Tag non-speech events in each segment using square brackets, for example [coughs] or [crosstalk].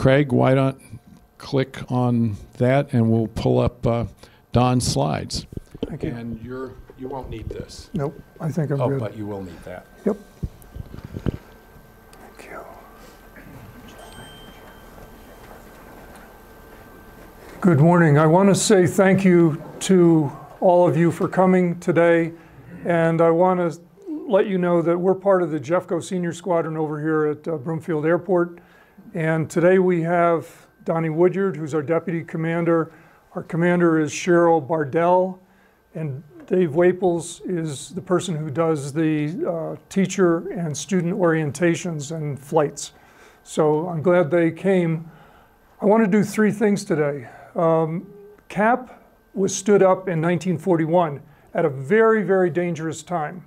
Craig, why don't click on that and we'll pull up uh, Don's slides. Thank you. And you're, you won't need this. Nope, I think I'm Oh, good. but you will need that. Yep. Thank you. Good morning. I want to say thank you to all of you for coming today. And I want to let you know that we're part of the Jeffco Senior Squadron over here at uh, Broomfield Airport. And today we have Donnie Woodyard, who's our deputy commander. Our commander is Cheryl Bardell. And Dave Waples is the person who does the uh, teacher and student orientations and flights. So I'm glad they came. I want to do three things today. Um, CAP was stood up in 1941 at a very, very dangerous time.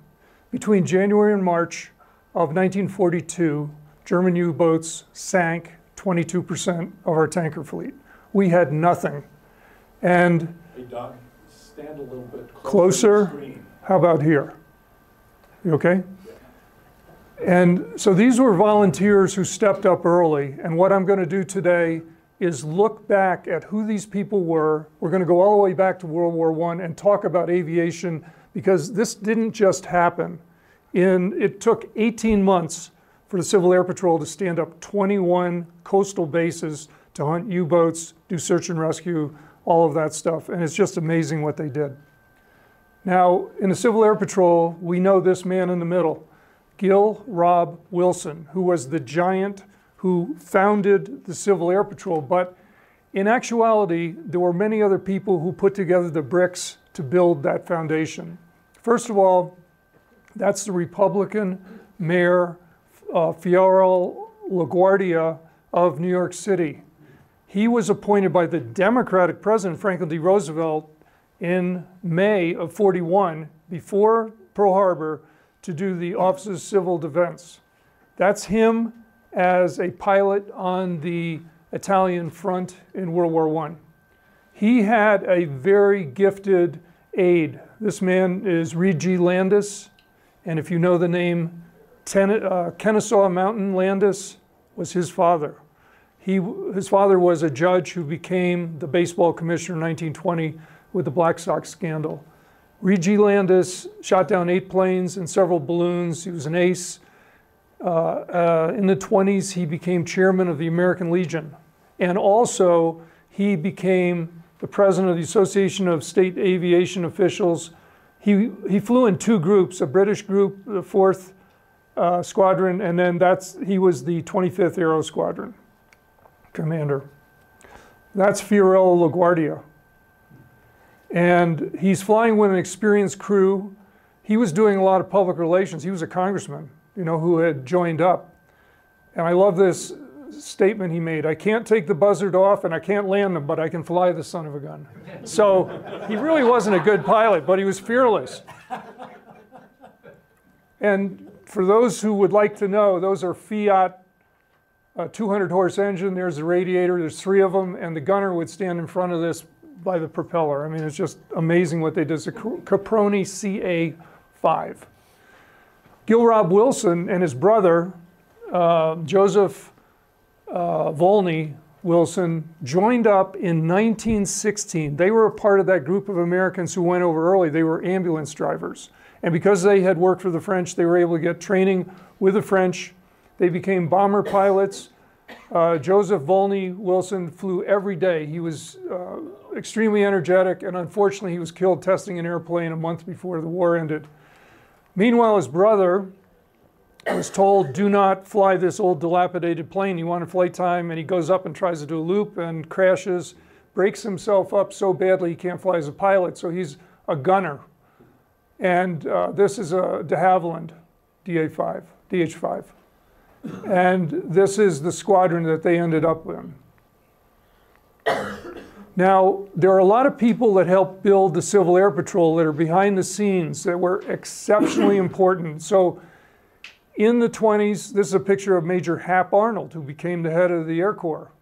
Between January and March of 1942, German U-boats sank 22% of our tanker fleet. We had nothing. And Hey, Don, stand a little bit Closer. how about here? You okay? And so these were volunteers who stepped up early. And what I'm going to do today is look back at who these people were. We're going to go all the way back to World War I and talk about aviation because this didn't just happen. In, it took 18 months for the Civil Air Patrol to stand up 21 coastal bases to hunt U-boats, do search and rescue, all of that stuff. And it's just amazing what they did. Now, in the Civil Air Patrol, we know this man in the middle, Gill Robb Wilson, who was the giant who founded the Civil Air Patrol. But in actuality, there were many other people who put together the bricks to build that foundation. First of all, that's the Republican mayor, uh, Fiorello LaGuardia of New York City. He was appointed by the Democratic President Franklin D. Roosevelt in May of 41, before Pearl Harbor, to do the Office of Civil Defense. That's him as a pilot on the Italian front in World War I. He had a very gifted aide. This man is Reed G. Landis, and if you know the name, Ten- uh, Kennesaw Mountain Landis was his father. He, his father was a judge who became the baseball commissioner in 1920 with the Black Sox scandal. G. Landis shot down eight planes and several balloons. He was an ace. Uh, uh, in the 20s, he became chairman of the American Legion. And also, he became the president of the Association of State Aviation Officials. He, he flew in two groups, a British group, the 4th uh, Squadron, and then that's, he was the 25th Aero Squadron commander. That's Fiorello LaGuardia. And he's flying with an experienced crew. He was doing a lot of public relations. He was a congressman, you know, who had joined up. And I love this statement he made. I can't take the buzzard off and I can't land them, but I can fly the son of a gun. So he really wasn't a good pilot, but he was fearless. And for those who would like to know, those are Fiat uh, 200 horse engine. There's the radiator, there's three of them, and the gunner would stand in front of this by the propeller. I mean, it's just amazing what they did. It's a Caproni CA5. Gill Robb Wilson and his brother, uh, Joseph uh, Volney Wilson, joined up in 1916. They were a part of that group of Americans who went over early. They were ambulance drivers. And because they had worked for the French, they were able to get training with the French. They became bomber pilots. Uh, Joseph Volney Wilson flew every day. He was uh, extremely energetic, and unfortunately, he was killed testing an airplane a month before the war ended. Meanwhile, his brother was told, do not fly this old dilapidated plane. You want flight time, and he goes up and tries to do a loop and crashes, breaks himself up so badly he can't fly as a pilot, so he's a gunner. And uh, this is a de Havilland DA5, DH5. And this is the squadron that they ended up in. Now, there are a lot of people that helped build the Civil Air Patrol that are behind the scenes that were exceptionally [coughs] important. So, in the 20s, this is a picture of Major Hap Arnold, who became the head of the Air Corps.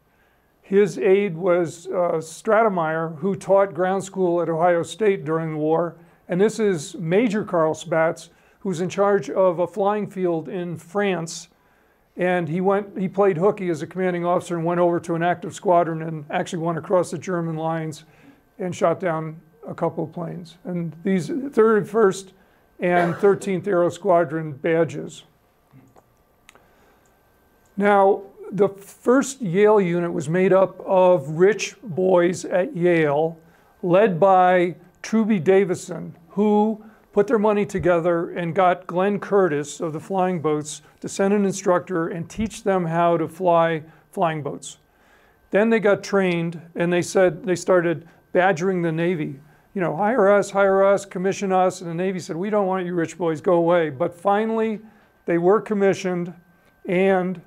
His aide was uh, Stratemeyer, who taught ground school at Ohio State during the war. And this is Major Carl Spaatz, who's in charge of a flying field in France And he went, he played hooky as a commanding officer and went over to an active squadron and actually went across the German lines and shot down a couple of planes. And these 31st and 13th Aero Squadron badges. Now, the first Yale unit was made up of rich boys at Yale, led by Trubee Davison, who put their money together and got Glenn Curtiss of the flying boats to send an instructor and teach them how to fly flying boats. Then they got trained and they said they started badgering the Navy. You know, hire us, hire us, commission us. And the Navy said, we don't want you rich boys, go away. But finally, they were commissioned and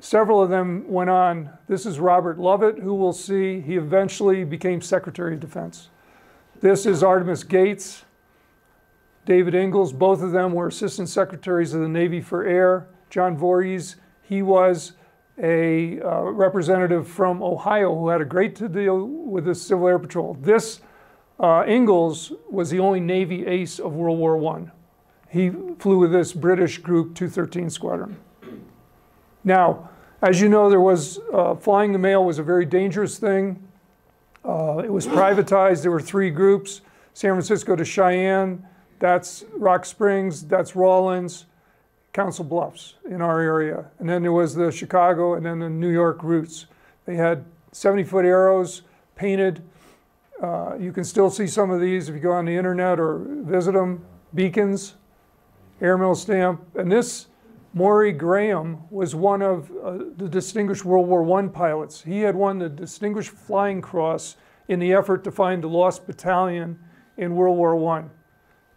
several of them went on. This is Robert Lovett, who we'll see. He eventually became Secretary of Defense. This is Artemus Gates, David Ingalls. Both of them were Assistant Secretaries of the Navy for Air. John Vorys, he was a uh, representative from Ohio who had a great to deal with the Civil Air Patrol. This uh, Ingalls was the only Navy ace of World War I. He flew with this British Group 213 Squadron. Now, as you know, there was uh, flying the mail was a very dangerous thing. Uh, it was privatized. There were three groups: San Francisco to Cheyenne, that's Rock Springs, that's Rawlins, Council Bluffs in our area, and then there was the Chicago and then the New York routes. They had 70-foot arrows painted. Uh, you can still see some of these if you go on the internet or visit them. Beacons, airmail stamp, and this Maury Graham was one of uh, the distinguished World War I pilots. He had won the Distinguished Flying Cross in the effort to find the lost battalion in World War I.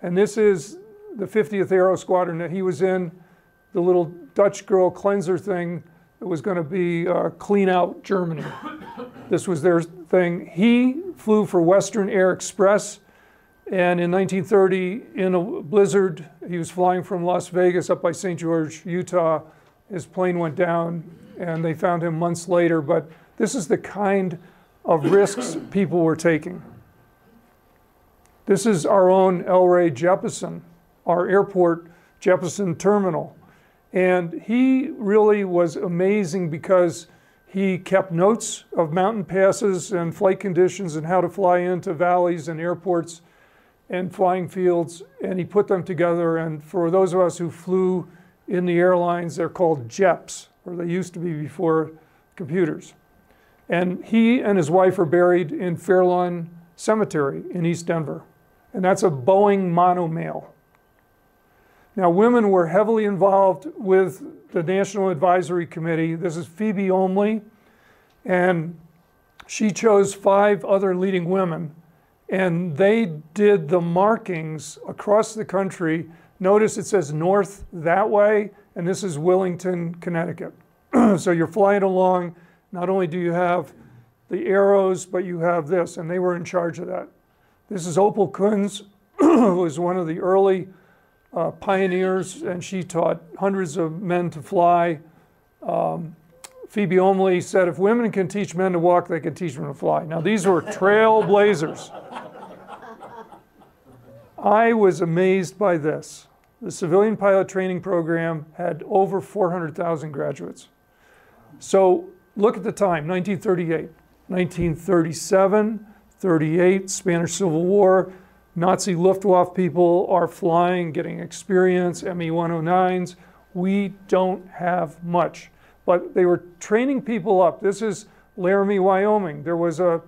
And this is the 50th Aero Squadron that he was in, the little Dutch girl cleanser thing that was going to be uh, clean out Germany. this was their thing. He flew for Western Air Express and in 1930, in a blizzard, he was flying from Las Vegas up by St. George, Utah. His plane went down, and they found him months later. But this is the kind of risks [coughs] people were taking. This is our own Elrey Jeppesen, our airport Jeppesen terminal. And he really was amazing because he kept notes of mountain passes and flight conditions and how to fly into valleys and airports and flying fields, and he put them together. And for those of us who flew in the airlines, they're called JEPs, or they used to be before computers. And he and his wife are buried in Fairlawn Cemetery in East Denver. And that's a Boeing monomail. Now, women were heavily involved with the National Advisory Committee. This is Phoebe Omlie, and she chose five other leading women and they did the markings across the country. Notice it says north that way, and this is Willington, Connecticut. [clears throat] so you're flying along, not only do you have the arrows, but you have this, and they were in charge of that. This is Opal Kunz, [clears throat] who was one of the early uh, pioneers, and she taught hundreds of men to fly. Um, Phoebe Omlie said, if women can teach men to walk, they can teach them to fly. Now, these were trailblazers. I was amazed by this. The civilian pilot training program had over 400,000 graduates. So look at the time 1938, 1937, 38, Spanish Civil War. Nazi Luftwaffe people are flying, getting experience, ME 109s. We don't have much but they were training people up. This is Laramie, Wyoming. There was a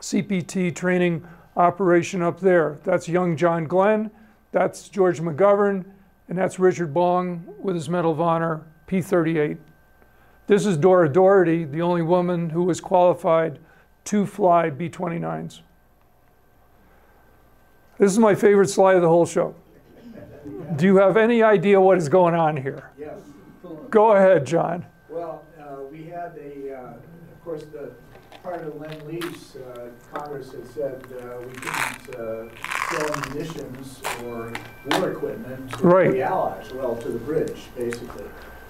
CPT training operation up there. That's young John Glenn, that's George McGovern, and that's Richard Bong with his Medal of Honor, P 38. This is Dora Dougherty, the only woman who was qualified to fly B 29s. This is my favorite slide of the whole show. Do you have any idea what is going on here? Yes. Go ahead, John. Well, uh, we had a, uh, of course, the part of Lend Lease, uh, Congress had said uh, we couldn't uh, sell munitions or war equipment to Right. the Allies, well, to the bridge, basically.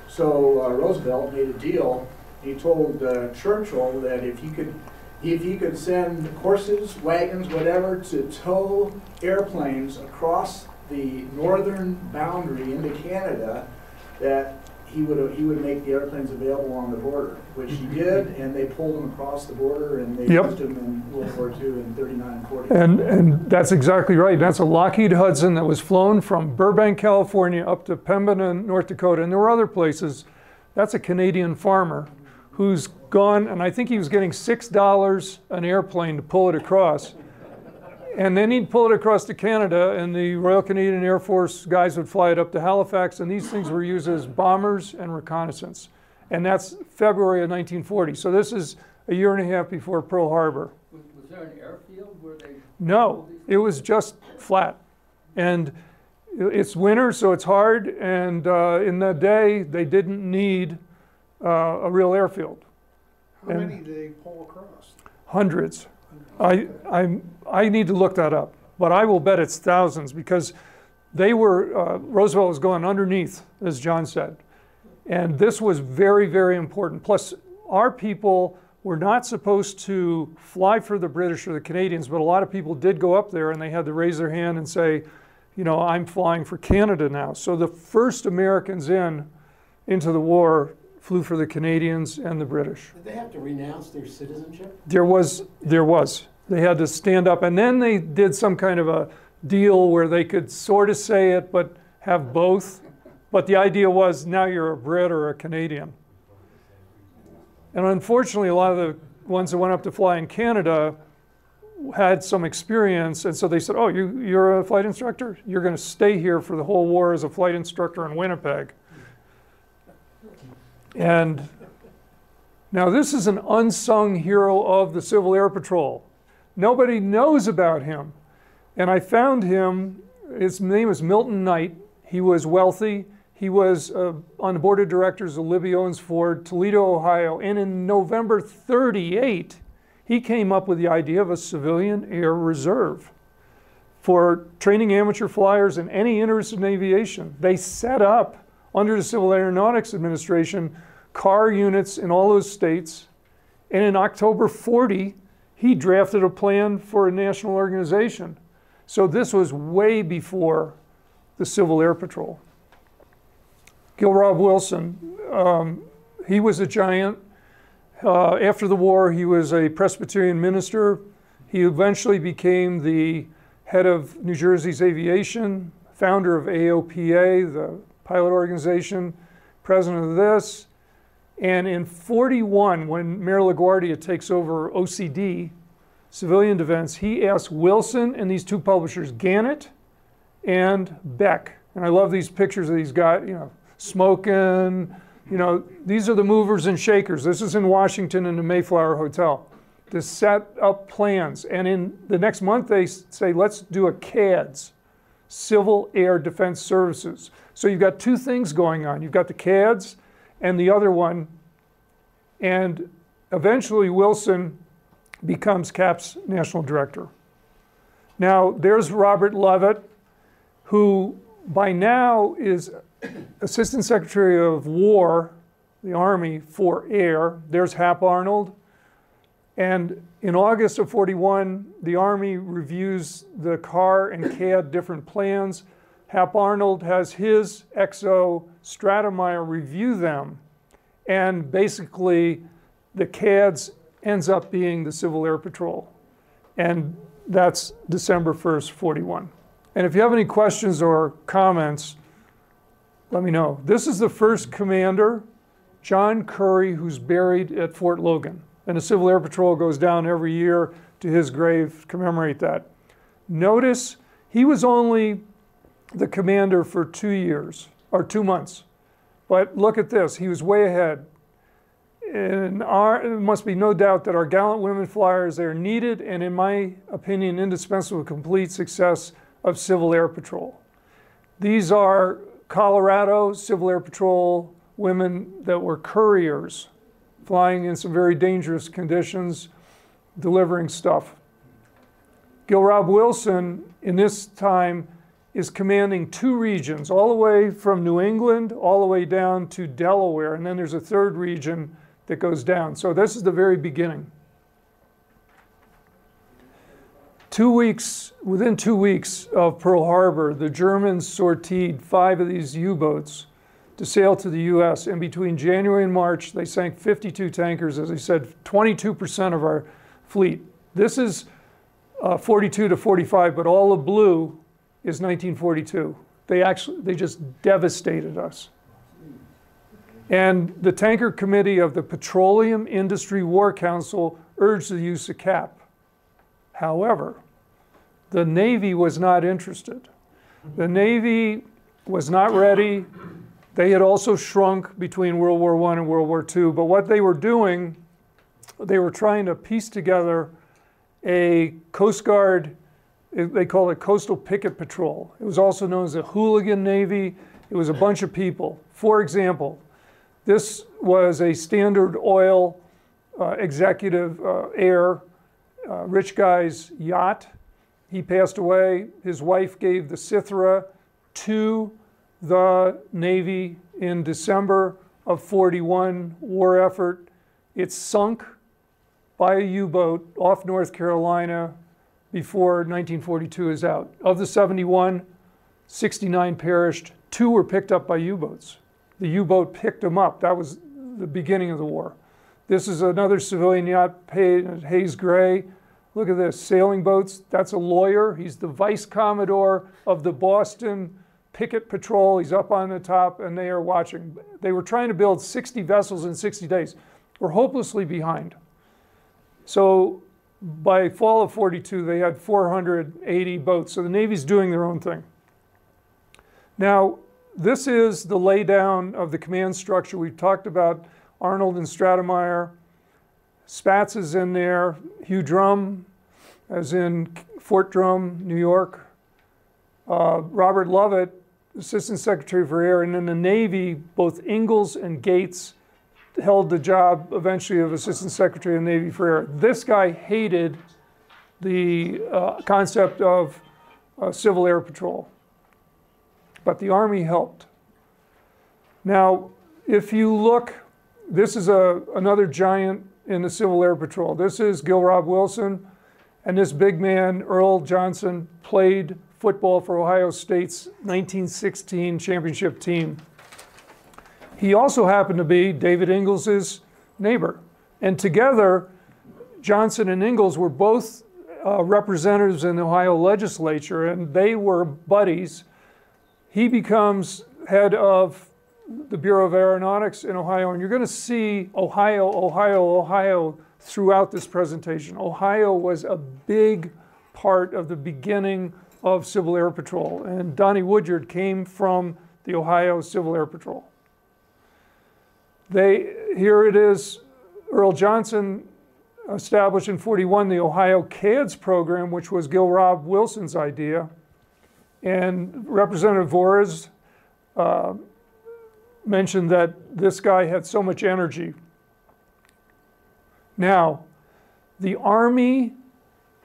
So uh, Roosevelt made a deal. He told uh, Churchill that if he could, if he could send horses, wagons, whatever, to tow airplanes across the northern boundary into Canada, that he would, he would make the airplanes available on the border, which he did, and they pulled them across the border, and they Yep. used them in World War II in 39 and 40. And, and that's exactly right. That's a Lockheed Hudson that was flown from Burbank, California up to Pembina, North Dakota, and there were other places. That's a Canadian farmer who's gone, and I think he was getting $6 an airplane to pull it across. And then he'd pull it across to Canada, and the Royal Canadian Air Force guys would fly it up to Halifax, and these things were used as bombers and reconnaissance. And that's February of 1940. So this is a year and a half before Pearl Harbor. Was, was there an airfield where they? No, it was just flat. And it's winter, so it's hard. And uh, in that day, they didn't need uh, a real airfield. How And- many do they pull across? Hundreds. I, I, I need to look that up, but I will bet it's thousands because they were, uh, Roosevelt was going underneath, as John said. And this was very, very important. Plus, our people were not supposed to fly for the British or the Canadians, but a lot of people did go up there and they had to raise their hand and say, you know, I'm flying for Canada now. So the first Americans in into the war flew for the Canadians and the British. Did they have to renounce their citizenship? There was, there was. They had to stand up, and then they did some kind of a deal where they could sort of say it, but have both. But the idea was now you're a Brit or a Canadian. And unfortunately, a lot of the ones that went up to fly in Canada had some experience, and so they said, "Oh, you, you're a flight instructor. You're going to stay here for the whole war as a flight instructor in Winnipeg." And now, this is an unsung hero of the Civil Air Patrol. Nobody knows about him. And I found him, his name is Milton Knight. He was wealthy. He was uh, on the board of directors of Libbey Owens Ford, Toledo, Ohio. And in November 38, he came up with the idea of a civilian air reserve for training amateur flyers and any interested in aviation. They set up, under the Civil Aeronautics Administration, CAR units in all those states. And in October 40, he drafted a plan for a national organization. So this was way before the Civil Air Patrol. Gill Robb Wilson, um, he was a giant. Uh, after the war, he was a Presbyterian minister. He eventually became the head of New Jersey's aviation, founder of AOPA, the pilot organization, president of this. And in 41, when Mayor LaGuardia takes over OCD, Civilian Defense, he asks Wilson and these two publishers, Gannett and Beck. And I love these pictures of these guys, you know, smoking. You know, these are the movers and shakers. This is in Washington in the Mayflower Hotel to set up plans. And in the next month, they say, let's do a CADS, Civil Air Defense Services. So you've got two things going on. You've got the CADS and the other one. And eventually, Wilson becomes CAP's national director. Now, there's Robert Lovett, who by now is Assistant Secretary of War, the Army, for Air. There's Hap Arnold. And in August of 41, the Army reviews the CAR and CAD different plans. Hap Arnold has his XO Stratemeyer review them. And basically, the CADS ends up being the Civil Air Patrol. And that's December 1st, 41. And if you have any questions or comments, let me know. This is the first commander, John Curry, who's buried at Fort Logan. And the Civil Air Patrol goes down every year to his grave to commemorate that. Notice he was only the commander for two years, or two months. But look at this, he was way ahead. And there must be no doubt that our gallant women flyers, they're needed and, in my opinion, indispensable to complete success of Civil Air Patrol. These are Colorado Civil Air Patrol women that were couriers, flying in some very dangerous conditions, delivering stuff. Gill Robb Wilson, in this time, is commanding two regions, all the way from New England all the way down to Delaware, and then there's a third region that goes down. So this is the very beginning. Two weeks, within two weeks of Pearl Harbor, the Germans sortied five of these U boats to sail to the US. And between January and March, they sank 52 tankers, as I said, 22% of our fleet. This is uh, 42 to 45, but all the blue is 1942. They actually, they just devastated us. And the Tanker Committee of the Petroleum Industry War Council urged the use of CAP. However, the Navy was not interested. The Navy was not ready. They had also shrunk between World War I and World War II. But what they were doing, they were trying to piece together a Coast Guard, they called it Coastal Picket Patrol. It was also known as a hooligan Navy. It was a bunch of people. For example, this was a Standard Oil uh, executive uh, heir, uh, rich guy's yacht. He passed away. His wife gave the Cythera to the Navy in December of 41 war effort. It sunk by a U-boat off North Carolina before 1942 is out. Of the 71, 69 perished. Two were picked up by U-boats. The U-boat picked them up. That was the beginning of the war. This is another civilian yacht Hayes Gray. Look at this, sailing boats. That's a lawyer. He's the vice commodore of the Boston Picket Patrol. He's up on the top and they are watching. They were trying to build 60 vessels in 60 days. We're hopelessly behind. So by fall of 42, they had 480 boats. So the Navy's doing their own thing. Now, this is the laydown of the command structure. We've talked about Arnold and Stratemeyer. Spaatz is in there. Hugh Drum, as in Fort Drum, New York. Uh, Robert Lovett, Assistant Secretary for Air. And in the Navy, both Ingalls and Gates held the job eventually of Assistant Secretary of the Navy for Air. This guy hated the uh, concept of uh, Civil Air Patrol but the Army helped. Now, if you look, this is a, another giant in the Civil Air Patrol. This is Gill Robb Wilson, and this big man, Earl Johnson, played football for Ohio State's 1916 championship team. He also happened to be David Ingalls' neighbor. And together, Johnson and Ingalls were both uh, representatives in the Ohio legislature, and they were buddies he becomes head of the Bureau of Aeronautics in Ohio, and you're going to see Ohio, Ohio, Ohio throughout this presentation. Ohio was a big part of the beginning of Civil Air Patrol, and Donnie Woodyard came from the Ohio Civil Air Patrol. They, here it is, Earl Johnson established in 41 the Ohio CADS program, which was Gill Robb Wilson's idea. And Representative Vorys uh, mentioned that this guy had so much energy. Now, the Army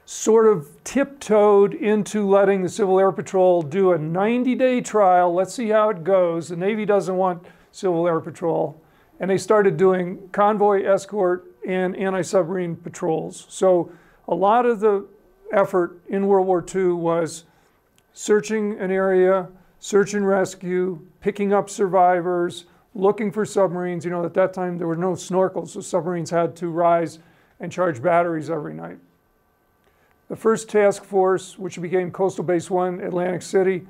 sort of tiptoed into letting the Civil Air Patrol do a 90 day trial. Let's see how it goes. The Navy doesn't want Civil Air Patrol. And they started doing convoy, escort, and anti submarine patrols. So a lot of the effort in World War II was searching an area, search and rescue, picking up survivors, looking for submarines. You know, at that time there were no snorkels, so submarines had to rise and charge batteries every night. The first task force, which became Coastal Base 1, Atlantic City,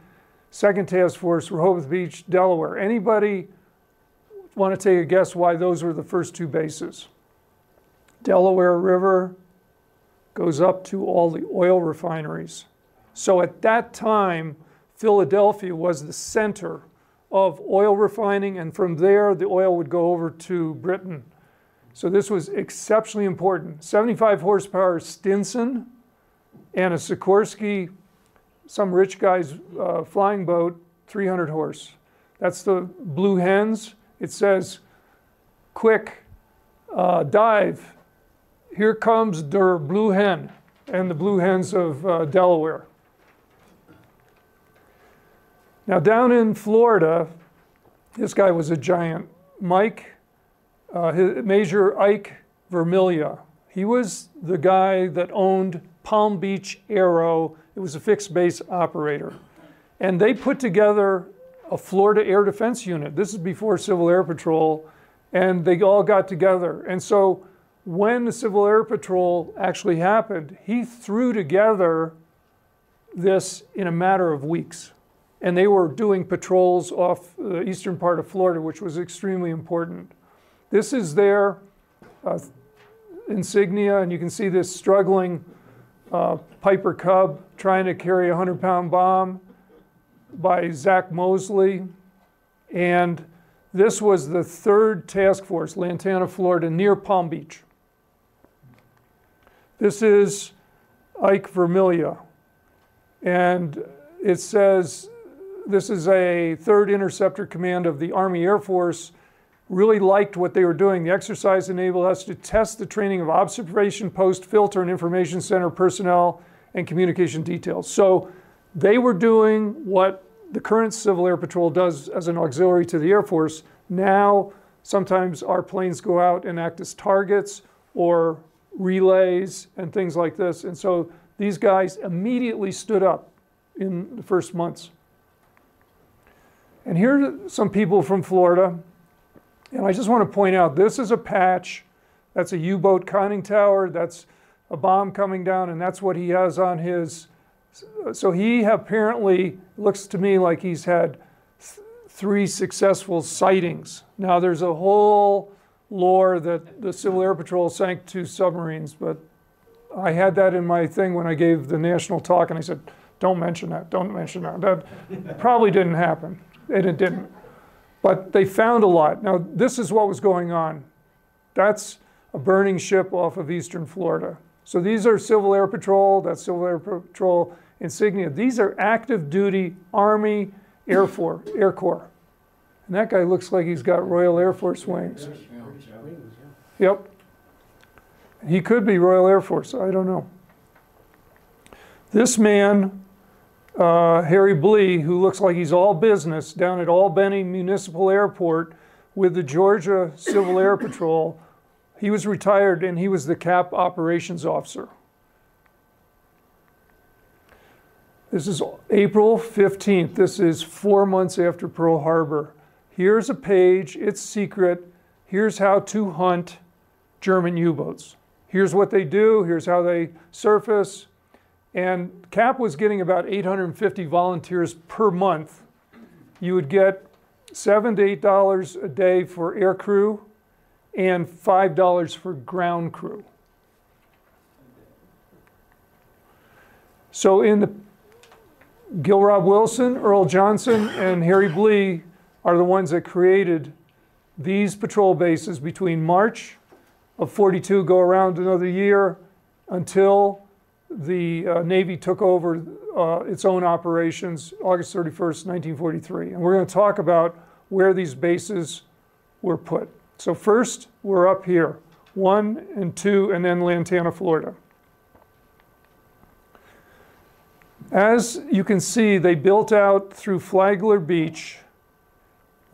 second task force, Rehoboth Beach, Delaware. Anybody want to take a guess why those were the first two bases? Delaware River goes up to all the oil refineries. So at that time, Philadelphia was the center of oil refining, and from there, the oil would go over to Britain. So this was exceptionally important. 75 horsepower Stinson and a Sikorsky, some rich guy's uh, flying boat, 300 horse. That's the Blue Hens. It says, quick, uh, dive. Here comes der Blue Hen and the Blue Hens of uh, Delaware. Now, down in Florida, this guy was a giant. Mike, uh, Major Ike Vermilya, he was the guy that owned Palm Beach Aero. It was a fixed base operator. And they put together a Florida Air Defense Unit. This is before Civil Air Patrol, and they all got together. And so when the Civil Air Patrol actually happened, he threw together this in a matter of weeks. And they were doing patrols off the eastern part of Florida, which was extremely important. This is their uh, insignia, and you can see this struggling uh, Piper Cub trying to carry a 100 pound bomb by Zack Mosley. And this was the third task force, Lantana, Florida, near Palm Beach. This is Ike Vermilya. And it says this is a 3rd Interceptor Command of the Army Air Force. Really liked what they were doing. The exercise enabled us to test the training of observation post, filter, and information center personnel and communication details. So they were doing what the current Civil Air Patrol does as an auxiliary to the Air Force. Now, sometimes our planes go out and act as targets or relays and things like this. And so these guys immediately stood up in the first months. And here are some people from Florida. And I just want to point out this is a patch. That's a U boat conning tower. That's a bomb coming down, and that's what he has on his. So he apparently looks to me like he's had th- three successful sightings. Now there's a whole lore that the Civil Air Patrol sank two submarines, but I had that in my thing when I gave the national talk, and I said, "Don't mention that. Don't mention that." That probably didn't happen, and it didn't. But they found a lot. Now this is what was going on. That's a burning ship off of eastern Florida. So these are Civil Air Patrol, that's Civil Air Patrol insignia. These are active duty Army Air Force, Air Corps. And that guy looks like he's got Royal Air Force wings. Yep. He could be Royal Air Force, I don't know. This man, uh, Harry Blee, who looks like he's all business down at Albany Municipal Airport with the Georgia Civil Air Patrol, he was retired and he was the CAP operations officer. This is April 15th. This is four months after Pearl Harbor. Here's a page, it's secret. Here's how to hunt German U boats. Here's what they do, here's how they surface. And CAP was getting about 850 volunteers per month. You would get seven to eight dollars a day for air crew and five dollars for ground crew. So in the Gill Robb Wilson, Earl Johnson, and Harry Blee are the ones that created these patrol bases between March of 42, go around another year until the uh, Navy took over uh, its own operations August 31st, 1943. And we're going to talk about where these bases were put. So first, we're up here, one and two, and then Lantana, Florida. As you can see, they built out through Flagler Beach.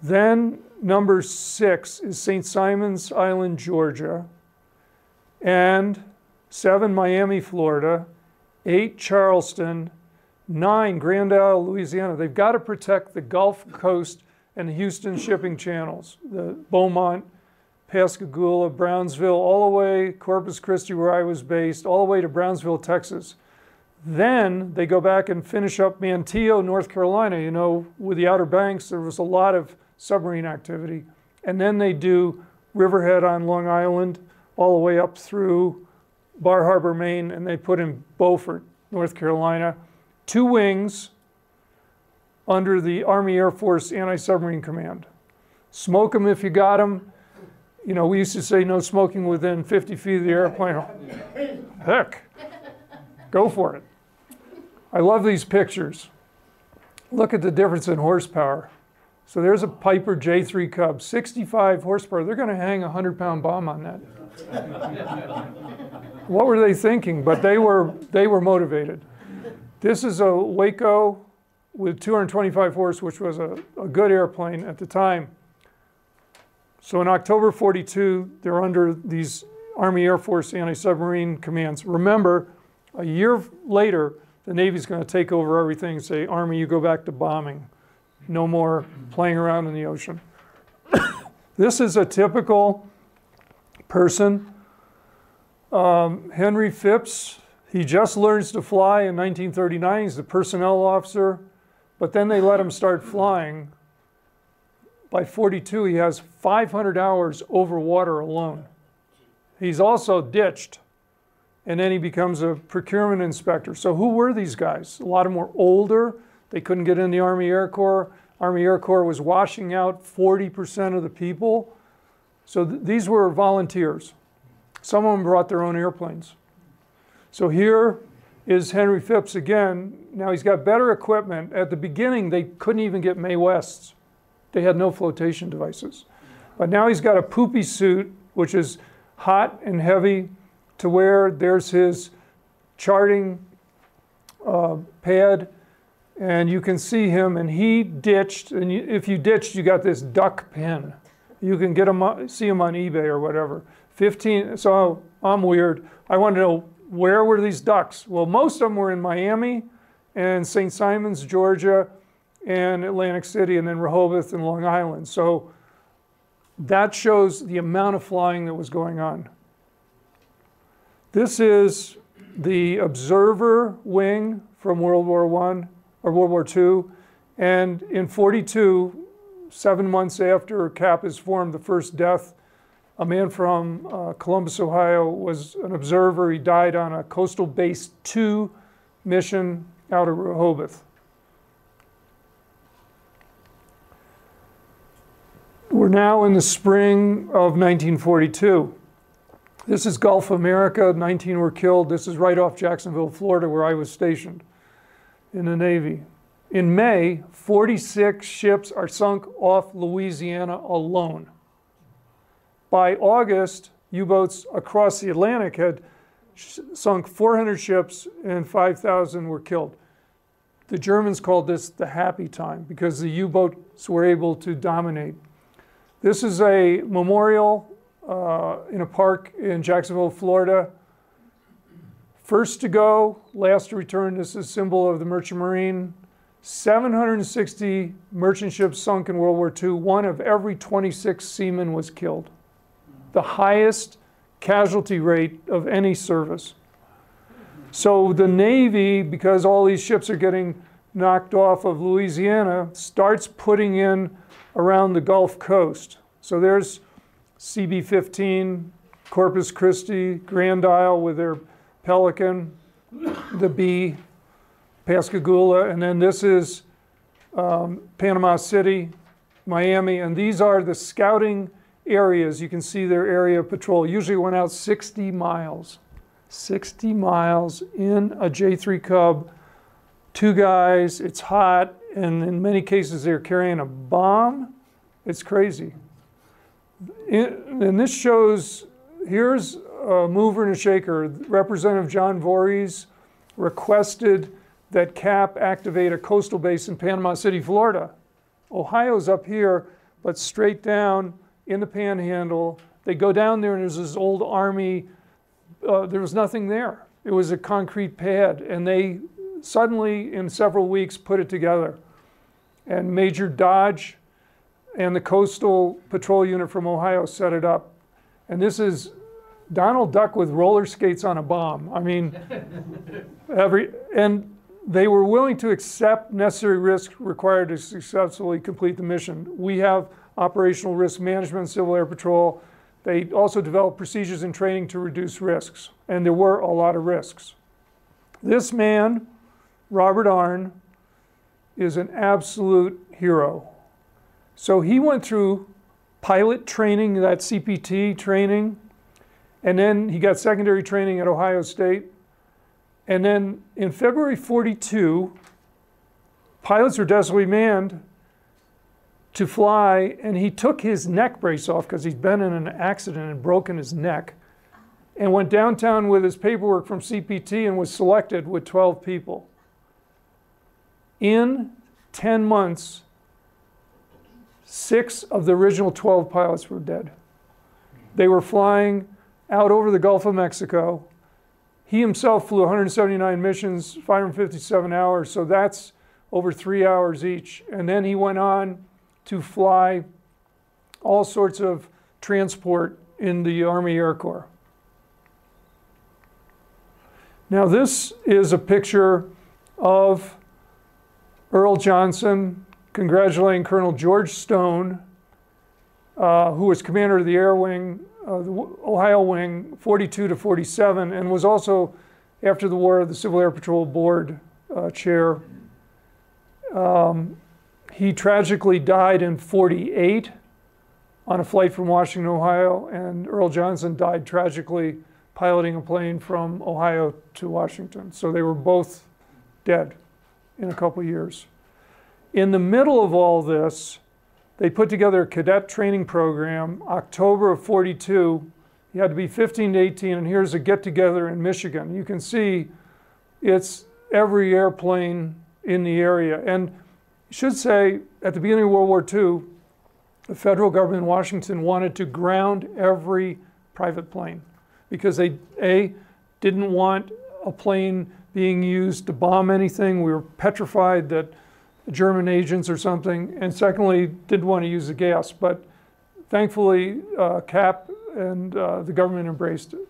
Then number six is St. Simon's Island, Georgia. And seven, Miami, Florida. Eight, Charleston. Nine, Grand Isle, Louisiana. They've got to protect the Gulf Coast and Houston shipping channels, the Beaumont, Pascagoula, Brownsville, all the way Corpus Christi, where I was based, all the way to Brownsville, Texas. Then they go back and finish up Manteo, North Carolina. You know, with the Outer Banks, there was a lot of submarine activity. And then they do Riverhead on Long Island, all the way up through Bar Harbor, Maine, and they put in Beaufort, North Carolina. Two wings under the Army Air Force Anti Submarine Command. Smoke them if you got them. You know, we used to say no smoking within 50 feet of the airplane. Heck, go for it. I love these pictures. Look at the difference in horsepower. So there's a Piper J3 Cub, 65 horsepower. They're going to hang a 100 pound bomb on that. what were they thinking? But they were, they were motivated. This is a Waco with 225 horse, which was a, a good airplane at the time. So in October 42, they're under these Army Air Force anti submarine commands. Remember, a year later, the Navy's going to take over everything and say, Army, you go back to bombing. no more playing around in the ocean. [coughs] this is a typical person. Um, Henry Phipps, he just learns to fly in 1939. He's the personnel officer, but then they let him start flying. By 42, he has 500 hours over water alone. He's also ditched, and then he becomes a procurement inspector. So, who were these guys? A lot of them were older. They couldn't get in the Army Air Corps. Army Air Corps was washing out 40% of the people. So, th- these were volunteers. Some of them brought their own airplanes. So here is Henry Phipps again. Now he's got better equipment. At the beginning, they couldn't even get Mae Wests. They had no flotation devices. But now he's got a poopy suit, which is hot and heavy to wear. There's his charting uh, pad, and you can see him. And he ditched. And you, if you ditched, you got this duck pin. You can get him, see him on eBay or whatever. 15. So I'm weird. I want to know where were these ducks? Well, most of them were in Miami and St. Simons, Georgia, and Atlantic City, and then Rehoboth and Long Island. So that shows the amount of flying that was going on. This is the observer wing from World War One or World War Two, and in 42, seven months after CAP is formed, the first death a man from uh, Columbus, Ohio, was an observer. He died on a Coastal Base 2 mission out of Rehoboth. We're now in the spring of 1942. This is Gulf America. 19 were killed. This is right off Jacksonville, Florida, where I was stationed in the Navy. In May, 46 ships are sunk off Louisiana alone by August, U boats across the Atlantic had sunk 400 ships and 5,000 were killed. The Germans called this the happy time because the U boats were able to dominate. This is a memorial uh, in a park in Jacksonville, Florida. First to go, last to return. This is a symbol of the Merchant Marine. 760 merchant ships sunk in World War II. One of every 26 seamen was killed the highest casualty rate of any service. So the Navy, because all these ships are getting knocked off of Louisiana, starts putting in around the Gulf Coast. So there's CB 15, Corpus Christi, Grand Isle with their Pelican, the B, Pascagoula, and then this is um, Panama City, Miami, and these are the scouting areas. You can see their area of patrol. Usually went out 60 miles. 60 miles in a J3 Cub, two guys, it's hot, and in many cases they're carrying a bomb. It's crazy. And this shows here's a mover and a shaker. Representative John Vorys requested that CAP activate a coastal base in Panama City, Florida. Ohio's up here, but straight down in the panhandle. They go down there and there's this old army, uh, there was nothing there. It was a concrete pad, and they suddenly, in several weeks, put it together. And Major Dodge and the Coastal Patrol Unit from Ohio set it up. And this is Donald Duck with roller skates on a bomb. I mean, [laughs] every, and they were willing to accept necessary risk required to successfully complete the mission. We have operational risk management, Civil Air Patrol. They also developed procedures and training to reduce risks, and there were a lot of risks. This man, Robert Arn, is an absolute hero. So he went through pilot training, that CPT training, and then he got secondary training at Ohio State. And then in February 42, pilots were desperately manned to fly, and he took his neck brace off because he'd been in an accident and broken his neck, and went downtown with his paperwork from CPT and was selected with 12 people. In 10 months, six of the original 12 pilots were dead. They were flying out over the Gulf of Mexico. He himself flew 179 missions, 557 hours, so that's over three hours each. And then he went on to fly all sorts of transport in the Army Air Corps. Now, this is a picture of Earle Johnson congratulating Colonel George Stone, uh, who was commander of the Air Wing, uh, the Ohio Wing, 42 to 47, and was also, after the war, the Civil Air Patrol Board uh, chair. Um, he tragically died in 48 on a flight from Washington, Ohio, and Earle Johnson died tragically piloting a plane from Ohio to Washington. So they were both dead in a couple years. In the middle of all this, they put together a cadet training program, October of 42. You had to be 15 to 18, and here's a get together in Michigan. You can see it's every airplane in the area. And should say, at the beginning of World War II, the federal government in Washington wanted to ground every private plane because they, A, didn't want a plane being used to bomb anything. We were petrified that German agents or something. And secondly, didn't want to use the gas. But thankfully, uh, CAP and uh, the government embraced it.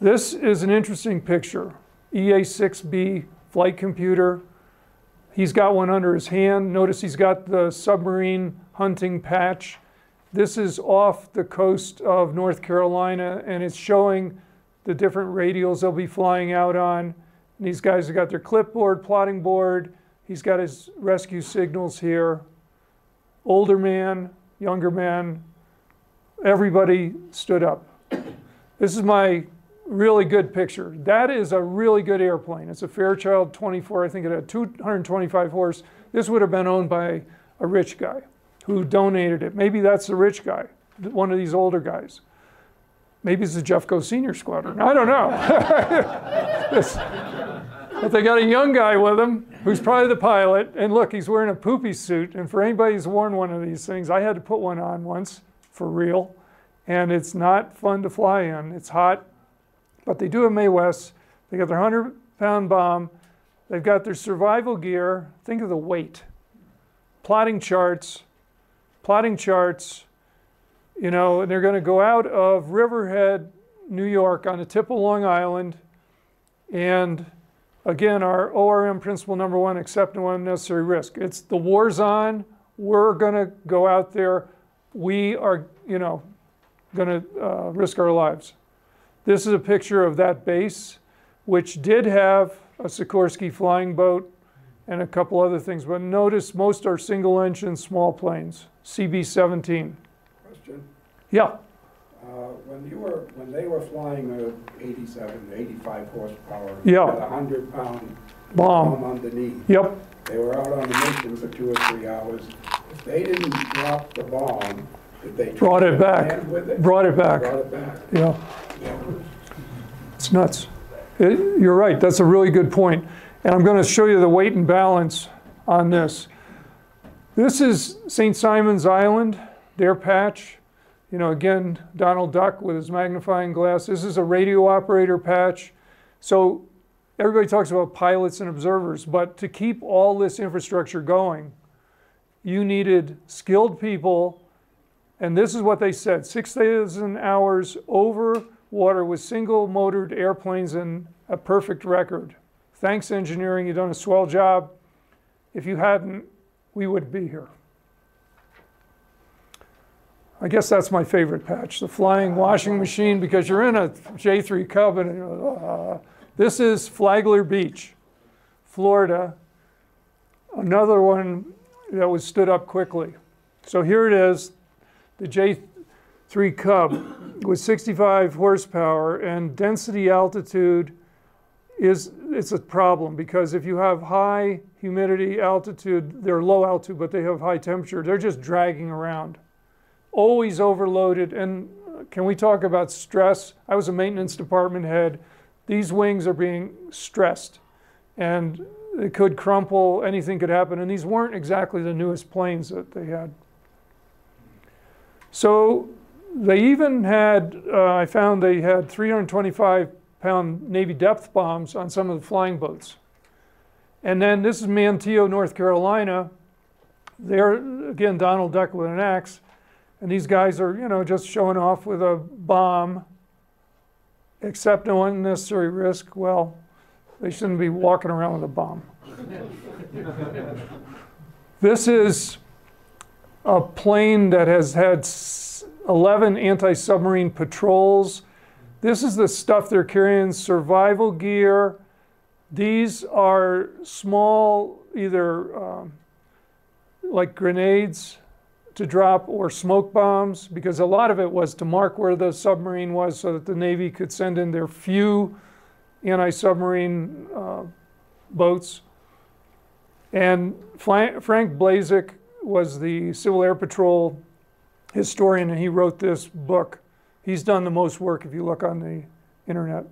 This is an interesting picture. EA-6B flight computer. He's got one under his hand. Notice he's got the submarine hunting patch. This is off the coast of North Carolina, and it's showing the different radials they'll be flying out on. And these guys have got their clipboard, plotting board. He's got his rescue signals here. Older man, younger man, everybody stood up. This is my really good picture. That is a really good airplane. It's a Fairchild 24. I think it had 225 horse. This would have been owned by a rich guy who donated it. Maybe that's the rich guy, one of these older guys. Maybe it's the Jeffco Senior Squadron. I don't know. [laughs] but they got a young guy with him who's probably the pilot. And look, he's wearing a poopy suit. And for anybody who's worn one of these things, I had to put one on once for real. And it's not fun to fly in. It's hot. But they do have Mae West. They got their 100 pound bomb. They've got their survival gear. Think of the weight. Plotting charts, plotting charts, you know, and they're going to go out of Riverhead, New York, on the tip of Long Island. And again, our ORM principle number one accept no unnecessary risk. It's the war's on. We're going to go out there. We are, you know, going to uh, risk our lives. This is a picture of that base, which did have a Sikorsky flying boat and a couple other things. But notice most are single engine small planes, CB 17. Question, Yeah, uh, when you were, when they were flying a 87, 85 horsepower. Yeah. With a 100 pound bomb. bomb underneath, Yep. they were out on a mission for two or three hours. If they didn't drop the bomb, did they? Brought it back. with it? Brought it back. Brought it back. Yeah. It's nuts. It- you're right. That's a really good point. And I'm going to show you the weight and balance on this. This is St. Simon's Island, their patch. You know, again, Donald Duck with his magnifying glass. This is a radio operator patch. So everybody talks about pilots and observers, but to keep all this infrastructure going, you needed skilled people. And this is what they said 6,000 hours over water with single motored airplanes and a perfect record. Thanks, engineering. You've done a swell job. If you hadn't, we would be here. I guess that's my favorite patch, the flying washing machine, because you're in a J3 Cub and uh, this is Flagler Beach, Florida. Another one that was stood up quickly. So here it is, the J3 Cub with 65 horsepower and density altitude is it's a problem because if you have high humidity altitude, they're low altitude, but they have high temperature, they're just dragging around. Always overloaded. And can we talk about stress? I was a maintenance department head. These wings are being stressed and it could crumple, anything could happen. And these weren't exactly the newest planes that they had. So they even had, uh, I found they had 325 pound Navy depth bombs on some of the flying boats. And then this is Manteo, North Carolina. There, again, Donald Duck with an axe. And these guys are, you know, just showing off with a bomb. Accept no unnecessary risk. Well, they shouldn't be walking around with a bomb. [laughs] this is a plane that has had 11 anti submarine patrols. This is the stuff they're carrying survival gear. These are small, either um, like grenades to drop or smoke bombs, because a lot of it was to mark where the submarine was so that the Navy could send in their few anti submarine uh, boats. And Frank Blazich was the Civil Air Patrol historian, and he wrote this book. He's done the most work if you look on the internet.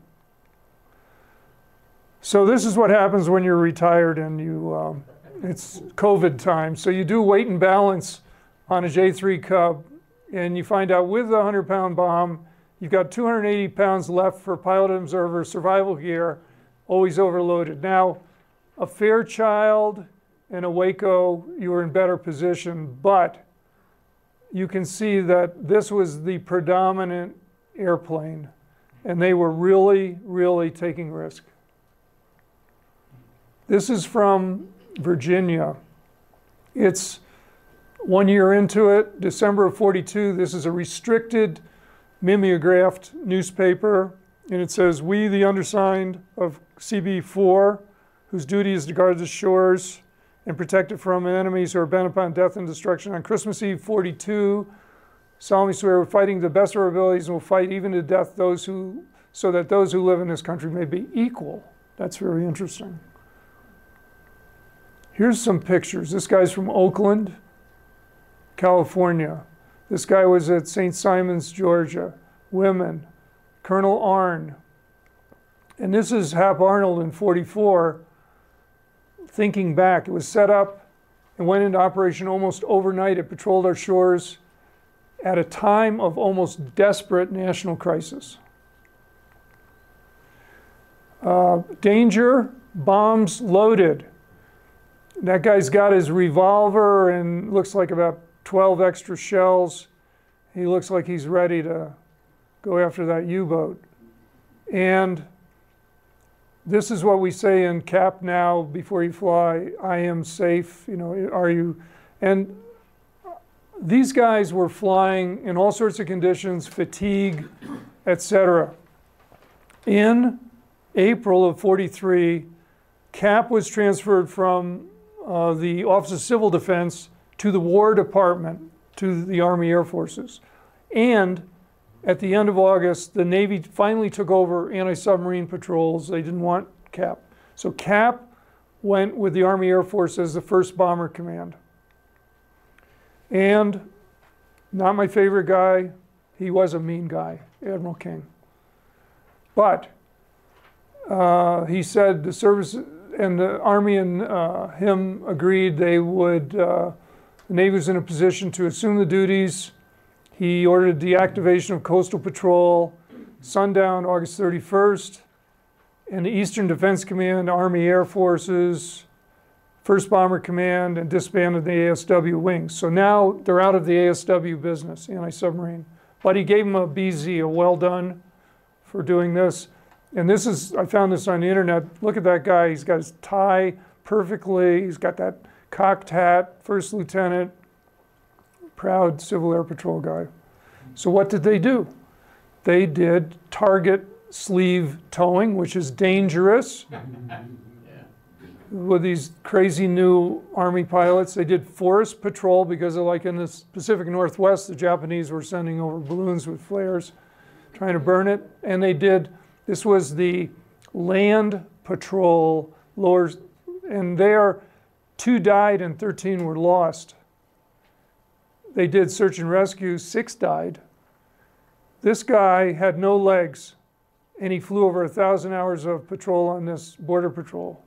So this is what happens when you're retired and you, um, it's COVID time. So you do weight and balance on a J3 Cub, and you find out with the 100 pound bomb, you've got 280 pounds left for pilot observer survival gear, always overloaded. Now, a Fairchild and a Waco, you were in better position, but you can see that this was the predominant airplane, and they were really, really taking risk. This is from Virginia. It's one year into it, December of 42. This is a restricted mimeographed newspaper, and it says, We, the undersigned of CB4, whose duty is to guard the shores and protect it from enemies who are bent upon death and destruction, on Christmas Eve 42, solemnly swear we're fighting the best of our abilities and we'll fight even to death those who, so that those who live in this country may be equal. That's very interesting. Here's some pictures. This guy's from Oakland, California. This guy was at St. Simon's, Georgia. Women. Colonel Arne. And this is Hap Arnold in 44. Thinking back, it was set up and went into operation almost overnight. It patrolled our shores at a time of almost desperate national crisis. Uh, danger, bombs loaded. That guy's got his revolver and looks like about 12 extra shells. He looks like he's ready to go after that U boat. And this is what we say in CAP now before you fly I am safe. You know, are you? And these guys were flying in all sorts of conditions, fatigue, etc. In April of 43, CAP was transferred from uh, the Office of Civil Defense to the War Department, to the Army Air Forces. And at the end of August, the Navy finally took over anti submarine patrols. They didn't want CAP. So CAP went with the Army Air Force as the first bomber command. And not my favorite guy, he was a mean guy, Admiral King. But uh, he said the service and the Army and uh, him agreed they would, uh, the Navy was in a position to assume the duties. He ordered deactivation of Coastal Patrol, sundown August 31st, and the Eastern Defense Command, Army Air Forces, 1st Bomber Command, and disbanded the ASW wings. So now they're out of the ASW business, anti submarine. But he gave them a BZ, a well done for doing this. And this is, I found this on the internet. Look at that guy. He's got his tie perfectly. He's got that cocked hat, first lieutenant, proud Civil Air Patrol guy. So, what did they do? They did target sleeve towing, which is dangerous. [laughs] With these crazy new Army pilots, they did forest patrol because, of, like in the Pacific Northwest, the Japanese were sending over balloons with flares trying to burn it. And they did this was the land patrol lower, and there, two died and 13 were lost. They did search and rescue, six died. This guy had no legs, and he flew over a thousand hours of patrol on this border patrol.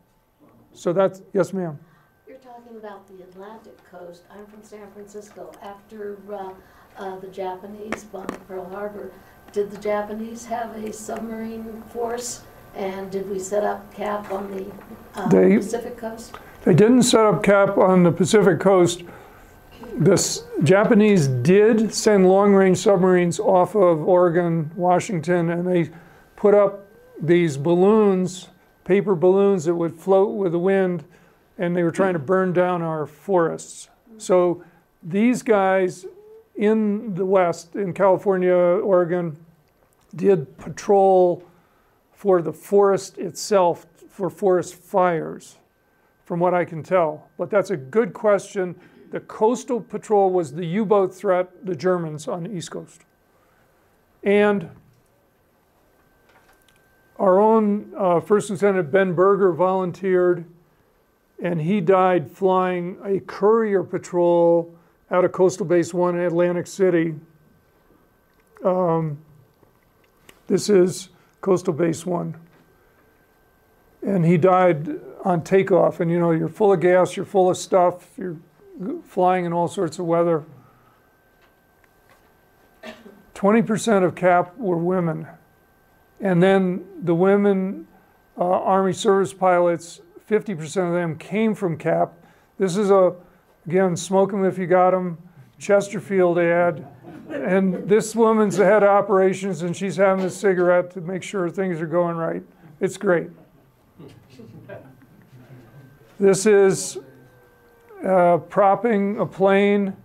So that's, yes, ma'am. You're talking about the Atlantic coast. I'm from San Francisco. After uh, uh, the Japanese bombed Pearl Harbor, did the Japanese have a submarine force And did we set up CAP on the uh, They- Pacific coast? They didn't set up cap on the Pacific coast. The Japanese did send long-range submarines off of Oregon, Washington, and they put up these balloons, paper balloons that would float with the wind, and they were trying to burn down our forests. So these guys in the West, in California, Oregon, did patrol for the forest itself, for forest fires from what I can tell. But that's a good question. The coastal patrol was the U-boat threat, the Germans on the East Coast. And our own uh, First Lieutenant Ben Berger volunteered, and he died flying a courier patrol out of Coastal Base 1 in Atlantic City. Um, this is Coastal Base 1 and he died on takeoff. And you know, you're full of gas, you're full of stuff, you're flying in all sorts of weather. 20% of CAP were women. And then the women, uh, Army service pilots, 50% of them came from CAP. This is a, again, smoke them if you got them, Chesterfield ad. And this woman's the head of operations, and she's having a cigarette to make sure things are going right. It's great. This is uh, propping a plane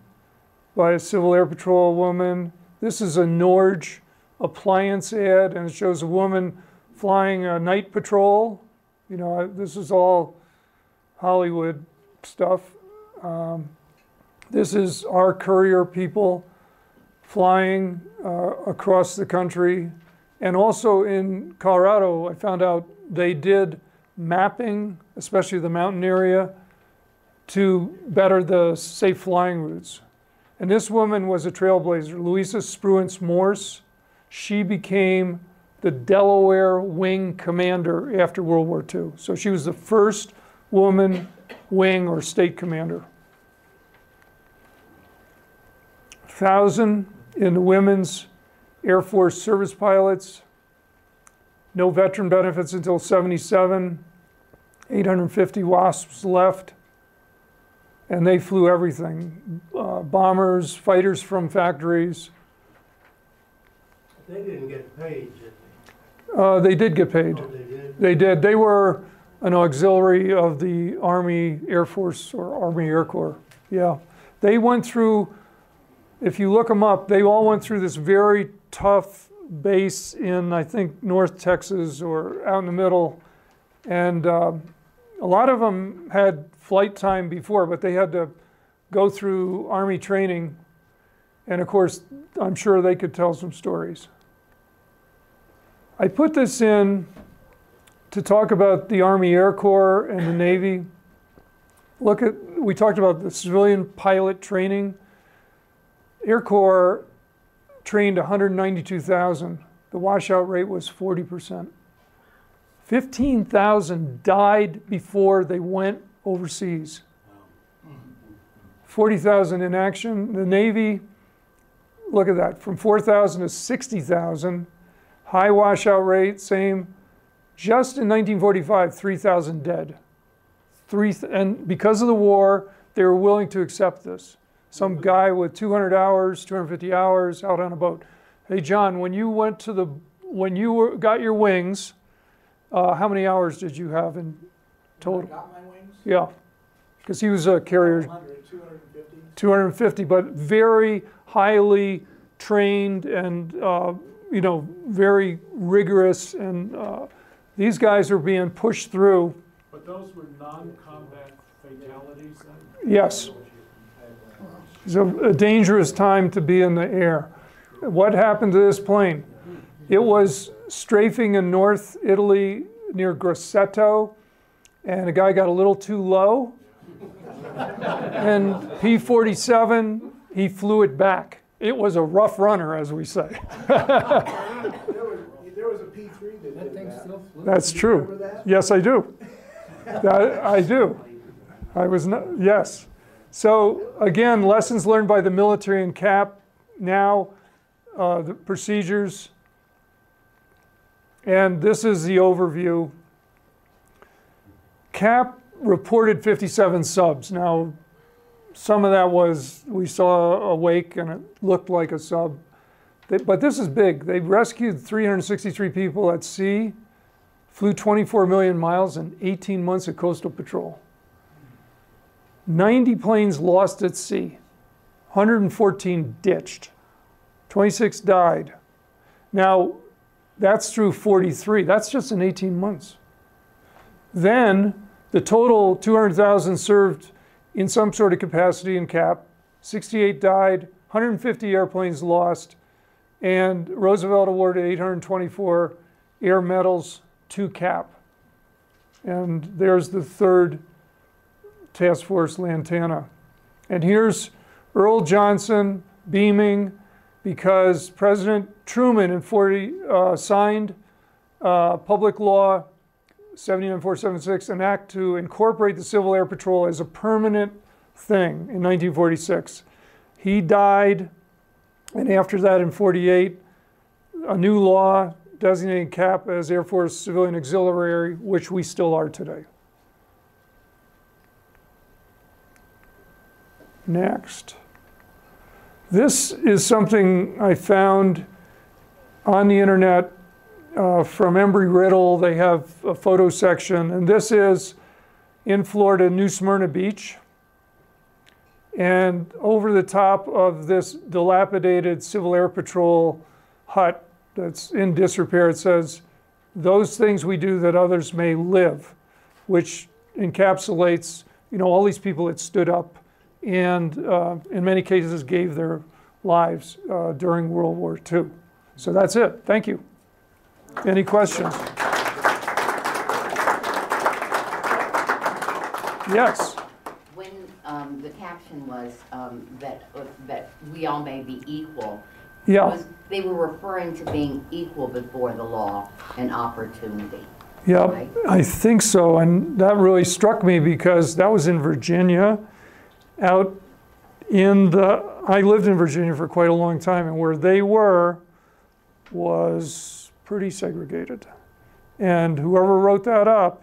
by a Civil Air Patrol woman. This is a Norge appliance ad, and it shows a woman flying a night patrol. You know, this is all Hollywood stuff. Um, this is our courier people flying uh, across the country. And also in Colorado, I found out they did mapping, especially the mountain area, to better the safe flying routes. And this woman was a trailblazer, Louisa Spruance Morse. She became the Delaware Wing Commander after World War II. So she was the first woman wing or state commander. Thousand in the women's Air Force service pilots. No veteran benefits until 77. 850 WASPs left. And they flew everything uh, bombers, fighters from factories. They didn't get paid, did Uh, they did get paid. they? Oh, they did? They did. They were an auxiliary of the Army Air Force or Army Air Corps. Yeah. They went through, if you look them up, they all went through this very tough base in, I think, North Texas or out in the middle. And um, a lot of them had flight time before, but they had to go through Army training. And of course, I'm sure they could tell some stories. I put this in to talk about the Army Air Corps and the Navy. Look at, we talked about the civilian pilot training. Air Corps trained 192,000. The washout rate was 40%. 15,000 died before they went overseas. 40,000 in action. The Navy, look at that, from 4,000 to 60,000. High washout rate, same. Just in 1945, 3,000 dead. Three, th- and because of the war, they were willing to accept this. Some guy with 200 hours, 250 hours out on a boat. Hey, John, when you went to the, when you were, got your wings, uh, how many hours did you have in total? Got my wings? Yeah, because he was a carrier 250. 250, but very highly trained and, uh, you know, very rigorous. And uh, these guys are being pushed through. But those were non-combat fatalities then? Yes. It's a, a dangerous time to be in the air. What happened to this plane? It was strafing in North Italy near Grosseto, and a guy got a little too low. and P 47, he flew it back. It was a rough runner, as we say. [laughs] There was, a P3 that That thing that. still flew? That's true. That? Yes, I do. That, I do. I was not, yes. So again, lessons learned by the military and CAP. Now, uh, the procedures. And this is the overview. CAP reported 57 subs. Now, some of that was, we saw a wake and it looked like a sub. But this is big. They rescued 363 people at sea, flew 24 million miles in 18 months of coastal patrol. 90 planes lost at sea, 114 ditched, 26 died. Now, that's through 43. That's just in 18 months. Then the total 200,000 served in some sort of capacity in CAP. 68 died, 150 airplanes lost, and Roosevelt awarded 824 air medals to CAP. And there's the third Task Force Lantana. And here's Earle Johnson beaming because President Truman in 40 uh, signed uh, Public Law 79476, an act to incorporate the Civil Air Patrol as a permanent thing in 1946. He died, and after that, in 48, a new law designating CAP as Air Force Civilian Auxiliary, which we still are today. Next. This is something I found on the internet uh, from Embry Riddle. They have a photo section, and this is in Florida, New Smyrna Beach. And over the top of this dilapidated Civil Air Patrol hut that's in disrepair, it says, Those things we do that others may live, which encapsulates, you know, all these people that stood up and uh, in many cases gave their lives uh, during World War II. So that's it. Thank you. Any questions? Yes. When um, the caption was um, that, uh, that we all may be equal, Yeah. was, they were referring to being equal before the law and opportunity. Yeah, Right. I think so. And that really struck me because that was in Virginia, out in the, I lived in Virginia for quite a long time, and where they were was pretty segregated. And whoever wrote that up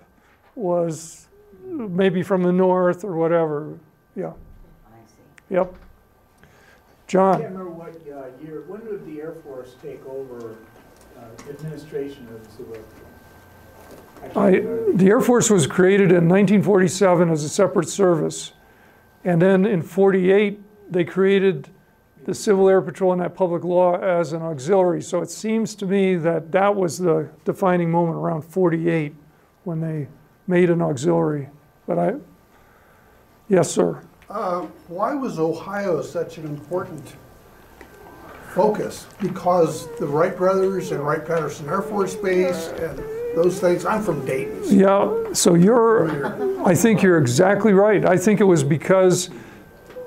was maybe from the north or whatever. Yeah, I see. yep. John. I John? can't remember what uh, year, when did the Air Force take over uh, administration of the civil? I can't I, remember. the Air Force was created in 1947 as a separate service. And then in 48, they created the Civil Air Patrol and that public law as an auxiliary. So it seems to me that that was the defining moment around 48 when they made an auxiliary. But I, yes, sir. Uh, Why was Ohio such an important focus? Because the Wright brothers and Wright-Patterson Air Force Base and those things, I'm from Dayton. Yeah, so you're, I think you're exactly right. I think it was because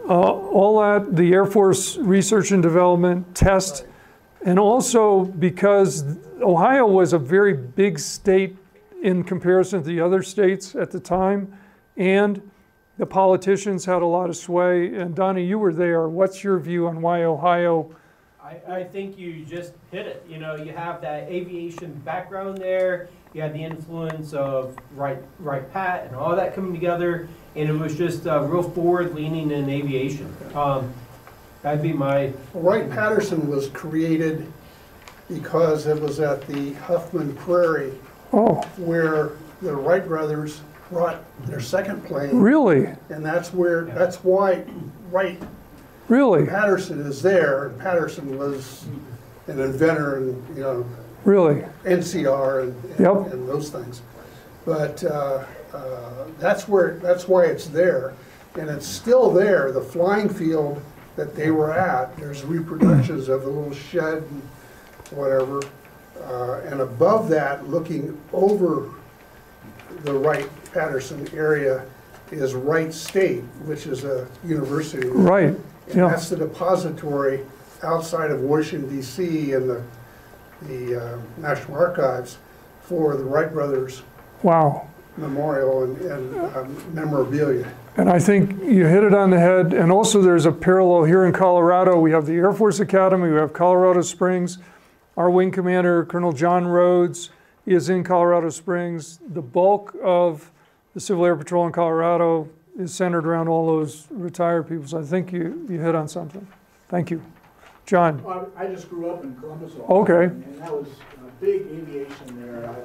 Uh, all that, the Air Force research and development test, and also because Ohio was a very big state in comparison to the other states at the time, and the politicians had a lot of sway. And Donnie, you were there. What's your view on why Ohio? I, I think you just hit it. You know, you have that aviation background there. You had the influence of Wright, Wright Pat and all that coming together, and it was just uh, real forward leaning in aviation. Um, that'd be my Wright-Patterson was created because it was at the Huffman Prairie Oh, where the Wright brothers brought their second plane. really? And that's where, that's why Wright Really? Patterson is there. And Patterson was an inventor and, you know, Really? NCR and, and- Yep. and those things. But uh, uh, that's where, that's why it's there. And it's still there, the flying field that they were at. There's reproductions of the little shed and whatever. Uh, And above that, looking over the Wright Patterson area is Wright State, which is a university. Right. And Yeah. that's the depository outside of Washington DC and the, the uh, National Archives for the Wright brothers Wow. Memorial and, and um, memorabilia. And I think you hit it on the head. And also, there's a parallel here in Colorado. We have the Air Force Academy, we have Colorado Springs. Our wing commander, Colonel John Rhodes, is in Colorado Springs. The bulk of the Civil Air Patrol in Colorado is centered around all those retired people. So I think you, you hit on something. Thank you. John? Well, I just grew up in Columbus, Ohio. Okay. And that was a big aviation there. I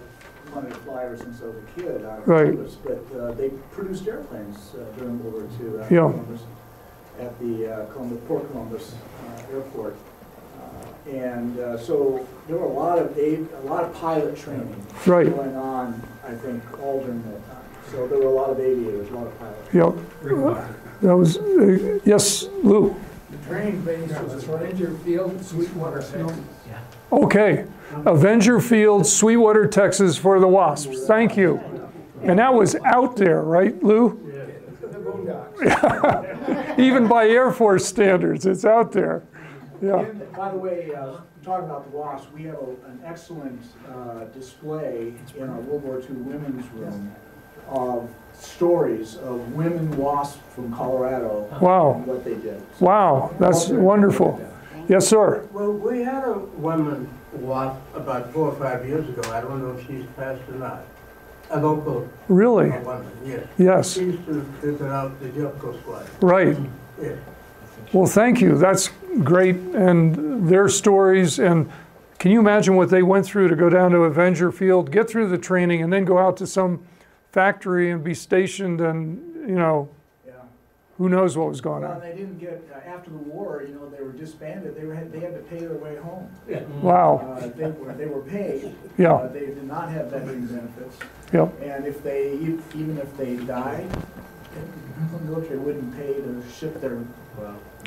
wanted to fly ever since I was a kid out of Right. Columbus. But uh, they produced airplanes uh, during World War II out Yeah. Columbus, at the uh, Columbus, Port Columbus uh, Airport. Uh, And uh, so there were a lot of, a a lot of pilot training Right. going on, I think, all during that time. So there were a lot of aviators, a lot of pilots. Yep. That was, uh, yes, Lou? The training base was at Ranger Field, Sweetwater, Texas. Okay. Avenger Field, Sweetwater, Texas for the Wasps. Thank you. And that was out there, right, Lou? Boondocks. [laughs] Even by Air Force standards, it's out there. Yeah. And by the way, uh, talking about the Wasps, we have a- an excellent uh, display in our World War II women's room of stories of women wasps from Colorado Wow. and what they did. Wow, that's wonderful. Yes, sir. Well, we had a woman walk about four or five years ago. I don't know if she's passed or not. A local Really? woman, yes. Yes, She used to visit out the Jeffco squad. right. Yeah. Well, thank you. That's great. And their stories, and can you imagine what they went through to go down to Avenger Field, get through the training, and then go out to some factory and be stationed and, you know. Who knows what was going Well, on. they didn't get, uh, after the war, you know, they were disbanded, they were, they had to pay their way home. Wow, Uh, They were, they were paid. Yeah. Uh, They did not have veteran benefits. yep, And if they, e- even if they died, the military wouldn't pay to ship their.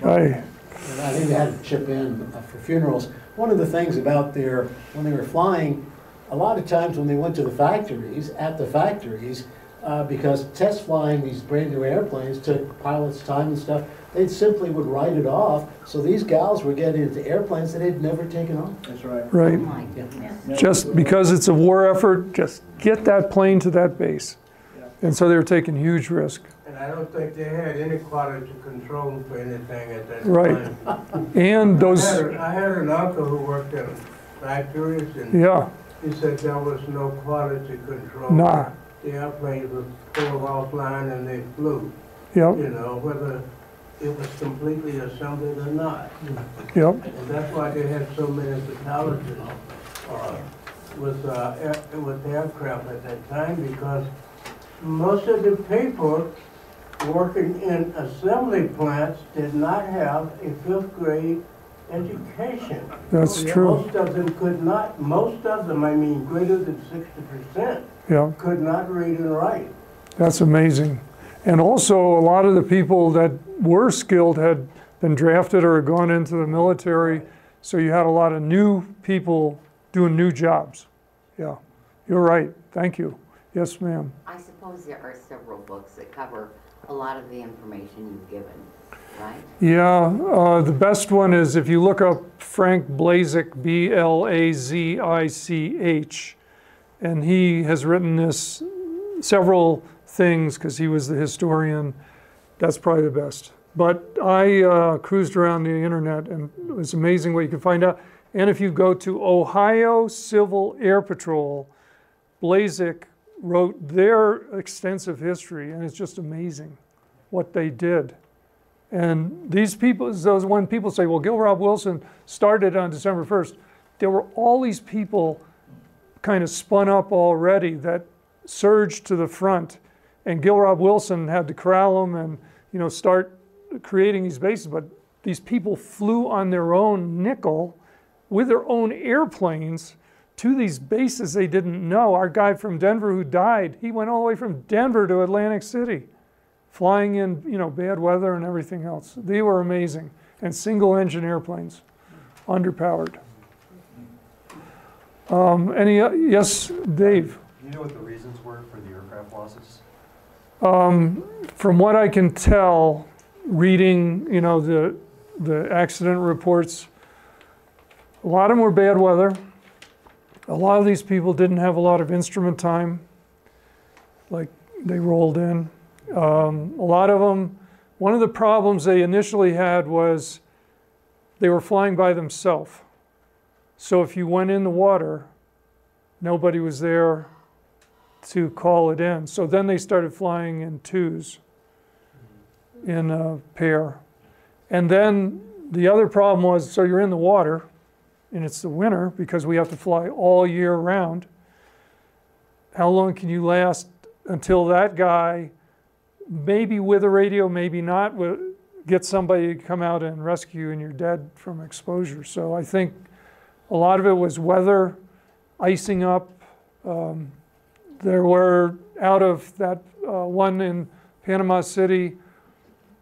I, And I think they had to chip in uh, for funerals. One of the things about their, when they were flying, a lot of times when they went to the factories, at the factories, uh, because test flying these brand new airplanes took pilots time and stuff, they simply would write it off. So these gals were getting into airplanes that they'd never taken off. That's right. Oh right. my goodness. Just because it's a war effort, just get that plane to that base. And so they were taking huge risk. And I don't think they had any quality control for anything at that Right. time. And I those, had, a- I had an uncle who worked in factories and yeah, he said there was no quality control. nah, The airplanes were pulled offline and they flew, yep, you know, whether it was completely assembled or not. yep, And that's why they had so many fatalities uh, with, uh, air- with aircraft at that time, because most of the people working in assembly plants did not have a fifth grade education. that's true, Most of them could not, most of them, I mean, greater than sixty percent, yeah. could not read and write. That's amazing. And also, a lot of the people that were skilled had been drafted or had gone into the military. So you had a lot of new people doing new jobs. Yeah, you're right. Thank you. Yes, ma'am. I suppose there are several books that cover a lot of the information you've given, right? Yeah, uh, the best one is if you look up Frank Blazich, B L A Z I C H, and he has written this several things because he was the historian. That's probably the best. But I uh, cruised around the internet and it was amazing what you can find out. And if you go to Ohio Civil Air Patrol, Blazich wrote their extensive history, and it's just amazing what they did. And these people, those when people say, well, Gill Robb Wilson started on December 1st, there were all these people kind of spun up already that surged to the front. And Gill Robb Wilson had to corral them and, you know, start creating these bases. But these people flew on their own nickel with their own airplanes to these bases they didn't know. Our guy from Denver who died, he went all the way from Denver to Atlantic City flying in, you know, bad weather and everything else. They were amazing. And single engine airplanes, underpowered. Um, any, uh, yes, Dave? Do you know what the reasons were for the aircraft losses? Um, from what I can tell, reading, you know, the, the accident reports, a lot of them were bad weather. A lot of these people didn't have a lot of instrument time, like they rolled in. Um, a lot of them, one of the problems they initially had was they were flying by themselves. So if you went in the water, nobody was there to call it in. So then they started flying in twos, in a pair. And then the other problem was, so you're in the water, and it's the winter because we have to fly all year round. How long can you last until that guy, maybe with a radio, maybe not, get somebody to come out and rescue you and you're dead from exposure? So I think a lot of it was weather, icing up. Um, there were, out of that uh, one in Panama City,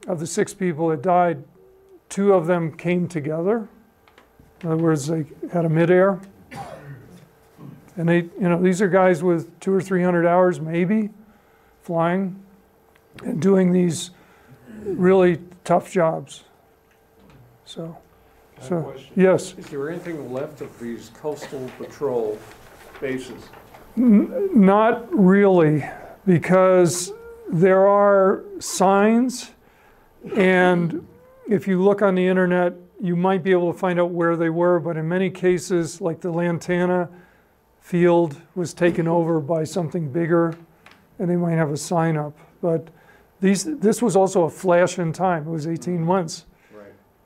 of the six people that died, two of them came together. In other words, they had a midair. And they, you know, these are guys with two or 300 hours maybe flying and doing these really tough jobs. So, so, yes. Is there anything left of these coastal patrol bases? Not really, because there are signs, and if you look on the internet, you might be able to find out where they were, but in many cases, like the Lantana field was taken over by something bigger, and they might have a sign up. But these, this was also a flash in time. It was 18 months.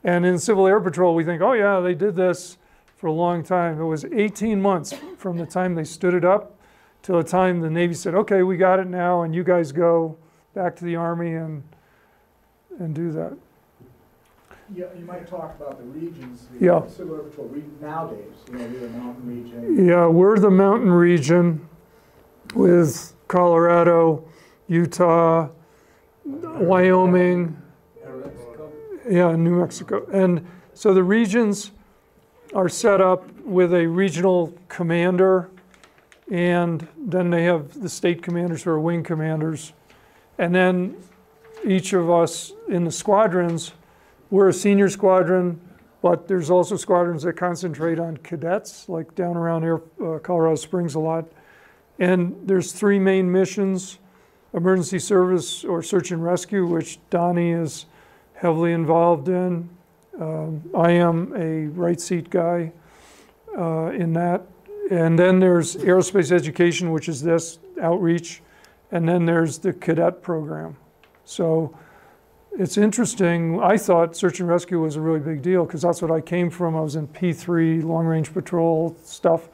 And in Civil Air Patrol, we think, oh yeah, they did this for a long time. It was 18 months from the time they stood it up till the time the Navy said, okay, we got it now, and you guys go back to the Army and, and do that. Yeah, you might talk about the regions, the Yeah. Civil Air Patrol re- nowadays, you know, we're the mountain region. Yeah, we're the mountain region with Colorado, Utah, Wyoming, yeah, New Mexico. And so the regions are set up with a regional commander, and then they have the state commanders who are wing commanders. And then each of us in the squadrons, we're a senior squadron, but there's also squadrons that concentrate on cadets, like down around here, uh, Colorado Springs a lot. And there's three main missions emergency service or search and rescue, which Donnie is heavily involved in. Um, I am a right seat guy uh, in that. And then there's aerospace education, which is this outreach. And then there's the cadet program. So it's interesting. I thought search and rescue was a really big deal because that's what I came from. I was in P3, long range patrol stuff.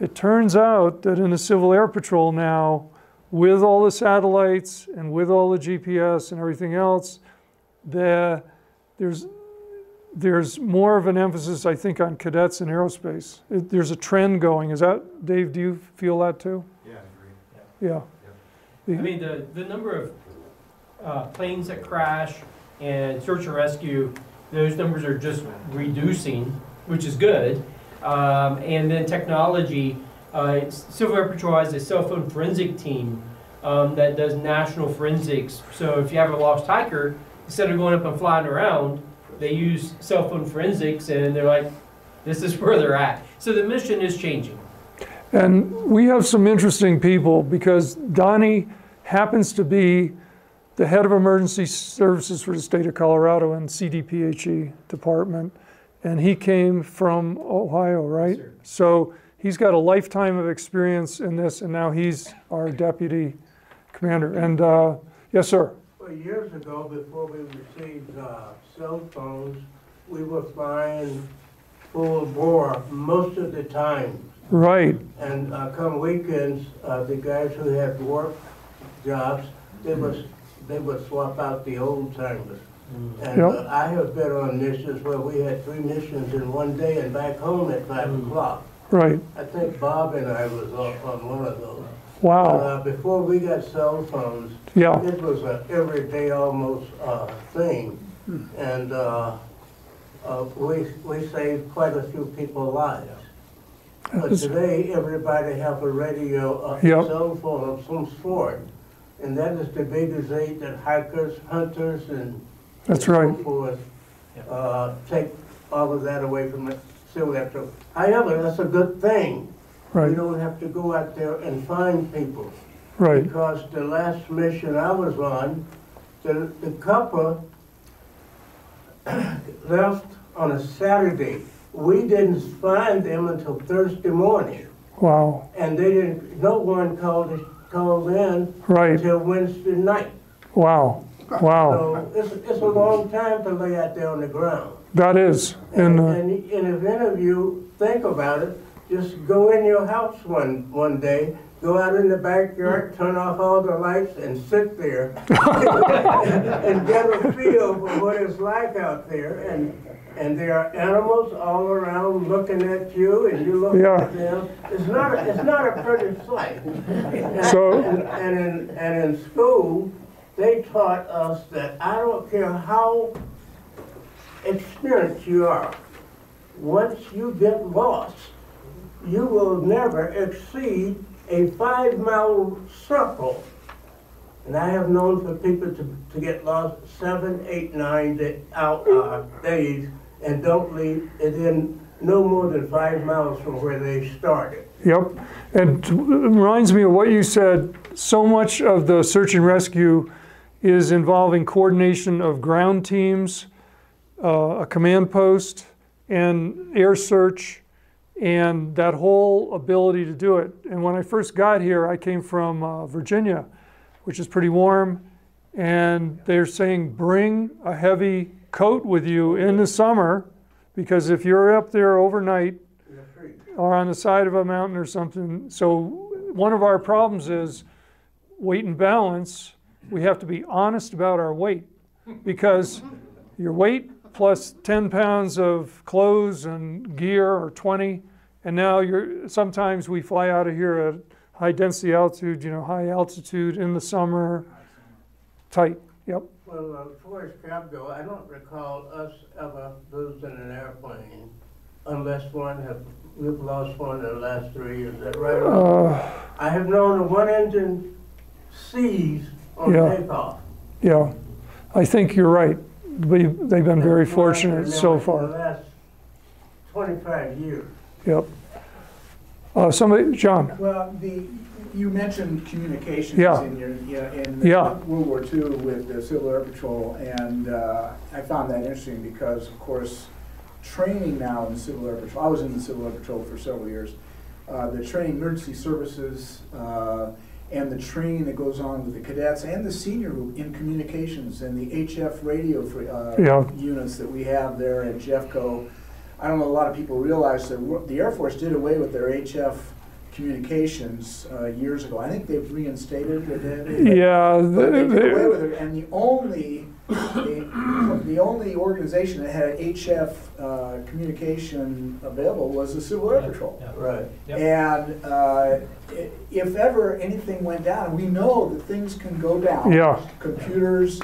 It turns out that in the Civil Air Patrol now, with all the satellites and with all the GPS and everything else, the, there's, there's more of an emphasis, I think, on cadets in aerospace. It, there's a trend going. Is that, Dave, do you feel that too? Yeah, I agree. Yeah. I mean, the, the number of uh, planes that crash and search and rescue, those numbers are just reducing, which is good. Um, and then technology, uh, Civil Air Patrol has a cell phone forensic team um, that does national forensics. So if you have a lost hiker, instead of going up and flying around, they use cell phone forensics and they're like, this is [laughs] where they're at. So the mission is changing. And we have some interesting people because Donnie happens to be the head of emergency services for the state of Colorado and CDPHE department. And he came from Ohio, right? So he's got a lifetime of experience in this, and now he's our deputy commander. And uh, yes, sir. Well, years ago, before we received uh, cell phones, we were flying full bore most of the time. Right. And uh, come weekends, uh, the guys who had work jobs, they would, they would swap out the old timers. And Yep. uh, I have been on missions where we had three missions in one day and back home at five o'clock. Right. I think Bob and I was on on one of those. Wow. Uh, Before we got cell phones, Yeah. it was an everyday almost uh, thing. And uh, uh, we, we saved quite a few people's lives. But That's- today, everybody have a radio, a Yep. cell phone of some sort. And that is the biggest aid that hikers, hunters, and That's so right. forth, uh, take all of that away from it. the civil after. However, that's a good thing. You don't have to go out there and find people. Right. Because the last mission I was on, the, the couple [clears throat] left on a Saturday. We didn't find them until Thursday morning. Wow, And they didn't, no one called, called in right, until Wednesday night. wow, wow. So it's, it's a long time to lay out there on the ground. That is, And, and, uh, and, and if any of you think about it, just go in your house one, one day, go out in the backyard, turn off all the lights and sit there [laughs] and get a feel for what it's like out there. And, and there are animals all around looking at you and you look Yeah. at them. It's not, a- it's not a pretty sight. And- So- And, and in, and in school, they taught us that I don't care how experienced you are, once you get lost, you will never exceed a five mile circle. And I have known for people to, to get lost seven, eight, nine out, uh, days and don't leave, then no more than five miles from where they started. Yep, and it reminds me of what you said, so much of the search and rescue is involving coordination of ground teams, uh, a command post, and air search, and that whole ability to do it. And when I first got here, I came from uh, Virginia, which is pretty warm, and they're saying bring a heavy coat with you in the summer, because if you're up there overnight, or on the side of a mountain or something. So one of our problems is weight and balance. We have to be honest about our weight because your weight plus 10 pounds of clothes and gear or 20 and now you're sometimes we fly out of here at high density altitude, you know, high altitude in the summer, tight. Yep. Well, uh, as far as crab go, I don't recall us ever losing an airplane unless one have, we've lost one in the last three years, is that right? Uh, I have known a one-engine seize on Yeah. takeoff. yeah. I think you're right. We, they've been very That's fortunate so remember for The far. last twenty-five years. Yep. Uh, somebody, John. Well, the, you mentioned communications Yeah. in your, yeah, in Yeah. World War II with the Civil Air Patrol, and uh, I found that interesting because, of course, training now in the Civil Air Patrol, I was in the Civil Air Patrol for several years, uh, the training, emergency services, uh, and the training that goes on with the cadets and the senior group in communications and the HF radio fr- uh, Yeah. units that we have there at Jeffco. I don't know, a lot of people realize that the Air Force did away with their HF communications uh, years ago. I think they've reinstated it. but- Yeah, But they the- did away with it, and the only, the, the only organization that had HF uh, communication available was the Civil Air Patrol. Right. Yep. And uh, if ever anything went down, we know that things can go down. Yeah. Computers,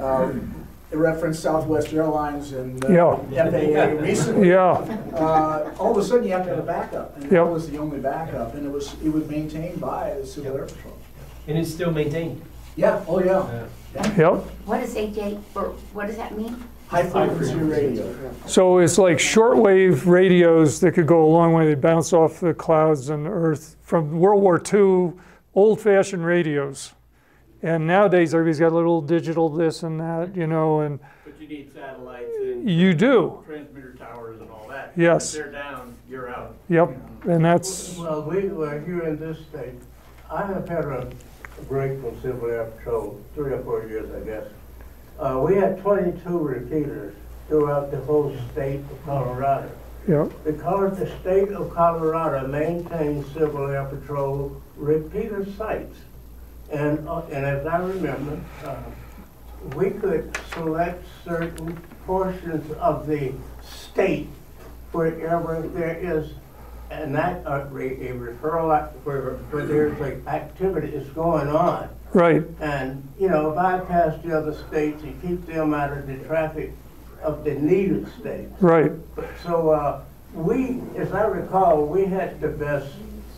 um, it referenced Southwest Airlines and uh, Yeah. FAA recently. Yeah. Uh, All of a sudden, you have to have a backup, and that was the only backup, and it was, it was maintained by the Civil Air Patrol. And it's still maintained. Yeah, oh yeah, Yep. What is HA, or what does that mean? high frequency radio. So it's like shortwave radios that could go a long way. They bounce off the clouds and the earth from World War II, old fashioned radios. And nowadays, everybody's got a little digital this and that, you know, and But you need satellites and you do. transmitter towers and all that. Yes. If they're down, you're out. Yep. And that's, Well, we, were here in this state, I have had a break from Civil Air Patrol, three or four years, I guess. Uh, we had twenty-two repeaters throughout the whole state of Colorado. yep. Because the state of Colorado maintains Civil Air Patrol repeater sites. And, uh, and as I remember, uh, we could select certain portions of the state wherever there is an act, a re- a referral, act- where, where there's like activity is going on. Right. And, you know, bypass the other states and keep them out of the traffic of the needed states. Right. So, uh, we, as I recall, we had the best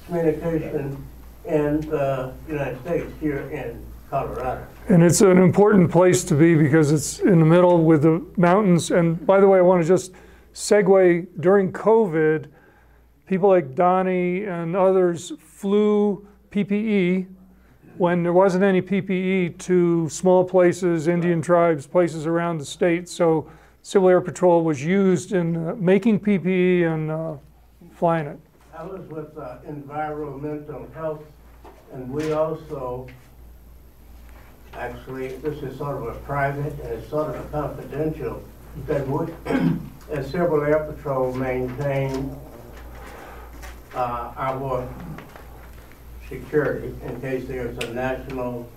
communication in the United States here in Colorado. And it's an important place to be because it's in the middle with the mountains. And by the way, I want to just segue during COVID, people like Donnie and others flew PPE when there wasn't any PPE to small places, Indian tribes, places around the state. So Civil Air Patrol was used in uh, making PPE and uh, flying it. I was with uh, Environmental Health, and we also, actually, this is sort of a private and it's sort of a confidential, that we, [clears throat] as Civil Air Patrol maintain uh, our security in case there's a national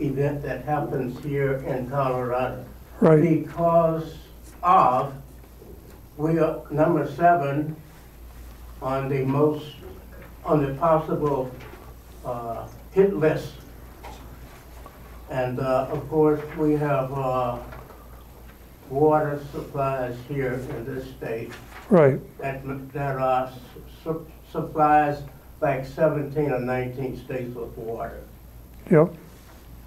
event that happens here in Colorado. Right. Because of, we are number seven on the most, on the possible uh, hit list. And uh, of course, we have uh, water supplies here in this state Right, that, that are su- supplies like 17 or 19 states with water. yep,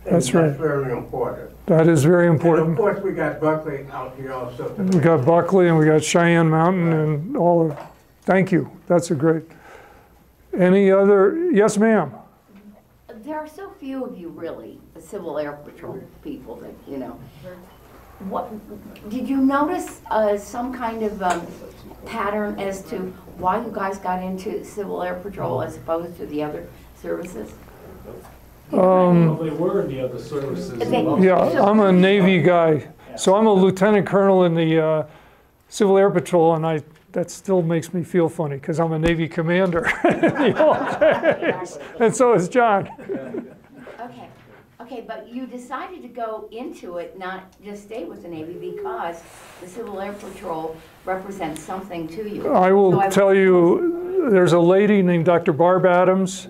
And That's right. That's very important. that is very And of important. course, we got Buckley out here also. We got Buckley and we got Cheyenne Mountain and all of, thank you, that's a great. Any other, yes, ma'am? There are so few of you really, the Civil Air Patrol people that, you know. What, did you notice, uh, some kind of, um, pattern as to why you guys got into Civil Air Patrol as opposed to the other services? Um, They were in the other services. They- Yeah, I'm a Navy guy, so I'm a lieutenant colonel in the uh, Civil Air Patrol, and I, that still makes me feel funny, because I'm a Navy commander [laughs] in the old days. And so is John. Okay, okay, but you decided to go into it, not just stay with the Navy because the Civil Air Patrol represents something to you. I So will tell you, there's a lady named Dr. Barb Adams,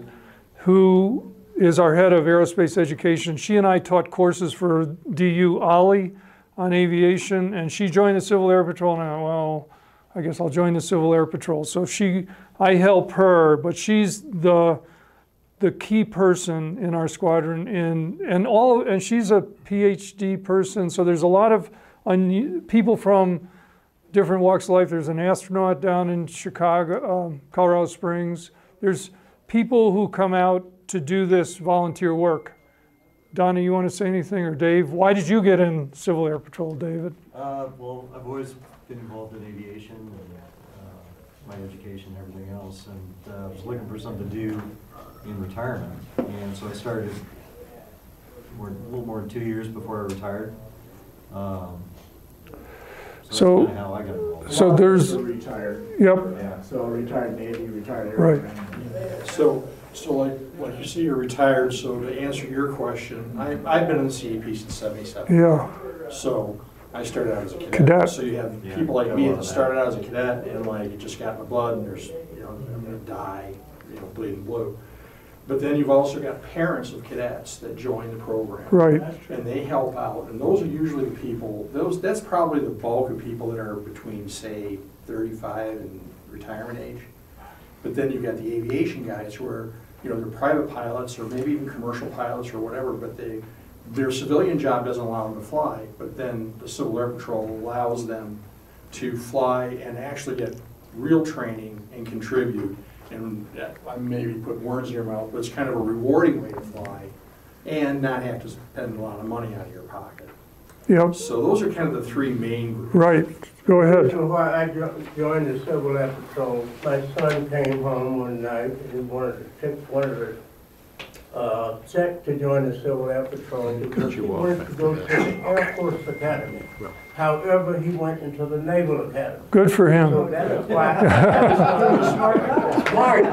who is our head of aerospace education. She and I taught courses for DU OLLI on aviation, and she joined the Civil Air Patrol, and I, went, well, I guess I'll join the Civil Air Patrol. So she, I help her, but she's the, the key person in our squadron in, and all, and she's a PhD person, so there's a lot of people from different walks of life. There's an astronaut down in Chicago, um, Colorado Springs. There's people who come out to do this volunteer work. Donna, you want to say anything, or Dave? Why did you get in Civil Air Patrol, David? Uh, well, I've always been involved in aviation and, uh, my education and everything else, and, uh, was looking for something to do in retirement. And so I started more, a little more than two years before I retired. Um, So- So kinda how I got involved. So there's, Retired, yep, yeah, so retired Navy, retired Air Right. Force. So, so like, like you say you're retired, so to answer your question, I, I've been in the CAP since seventy-seven. yeah, So I started out as a cadet. Cadet. So you have Yeah, people like me that started out as a cadet and like, it just got in my blood and there's, you know, I'm gonna die, you know, bleeding blue. But then you've also got parents of cadets that join the program. right, And they help out, and those are usually the people, those, that's probably the bulk of people that are between, say, thirty-five and retirement age. But then you've got the aviation guys who are, you know, they're private pilots or maybe even commercial pilots or whatever, but they, their civilian job doesn't allow them to fly, but then the Civil Air Patrol allows them to fly and actually get real training and contribute. And I maybe put words in your mouth, but it's kind of a rewarding way to fly and not have to spend a lot of money out of your pocket. yep, So those are kind of the three main groups. right, go ahead. reason why I joined the Civil Air Patrol, my son came home one night, and he wanted to take one of the, uh, check to join the Civil Air Patrol because he wanted to go to the Air Force Academy. However, he went into the Naval Academy. Good for So him. that's why. Smart. Smart.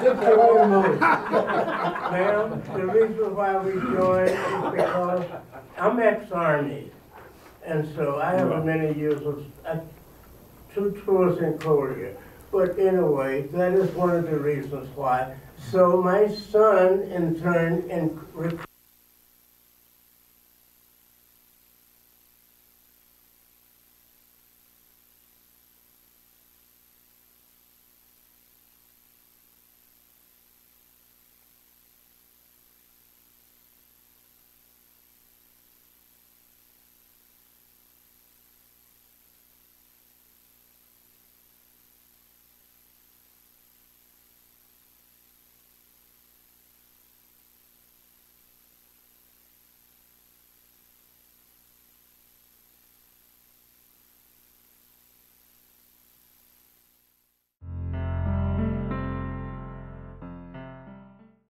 Good for you, Ma'am, the reason why we joined is because I'm ex-Army. And so I have many years of, uh, two tours in Korea. But anyway, that is one of the reasons why. So my son in turn, in,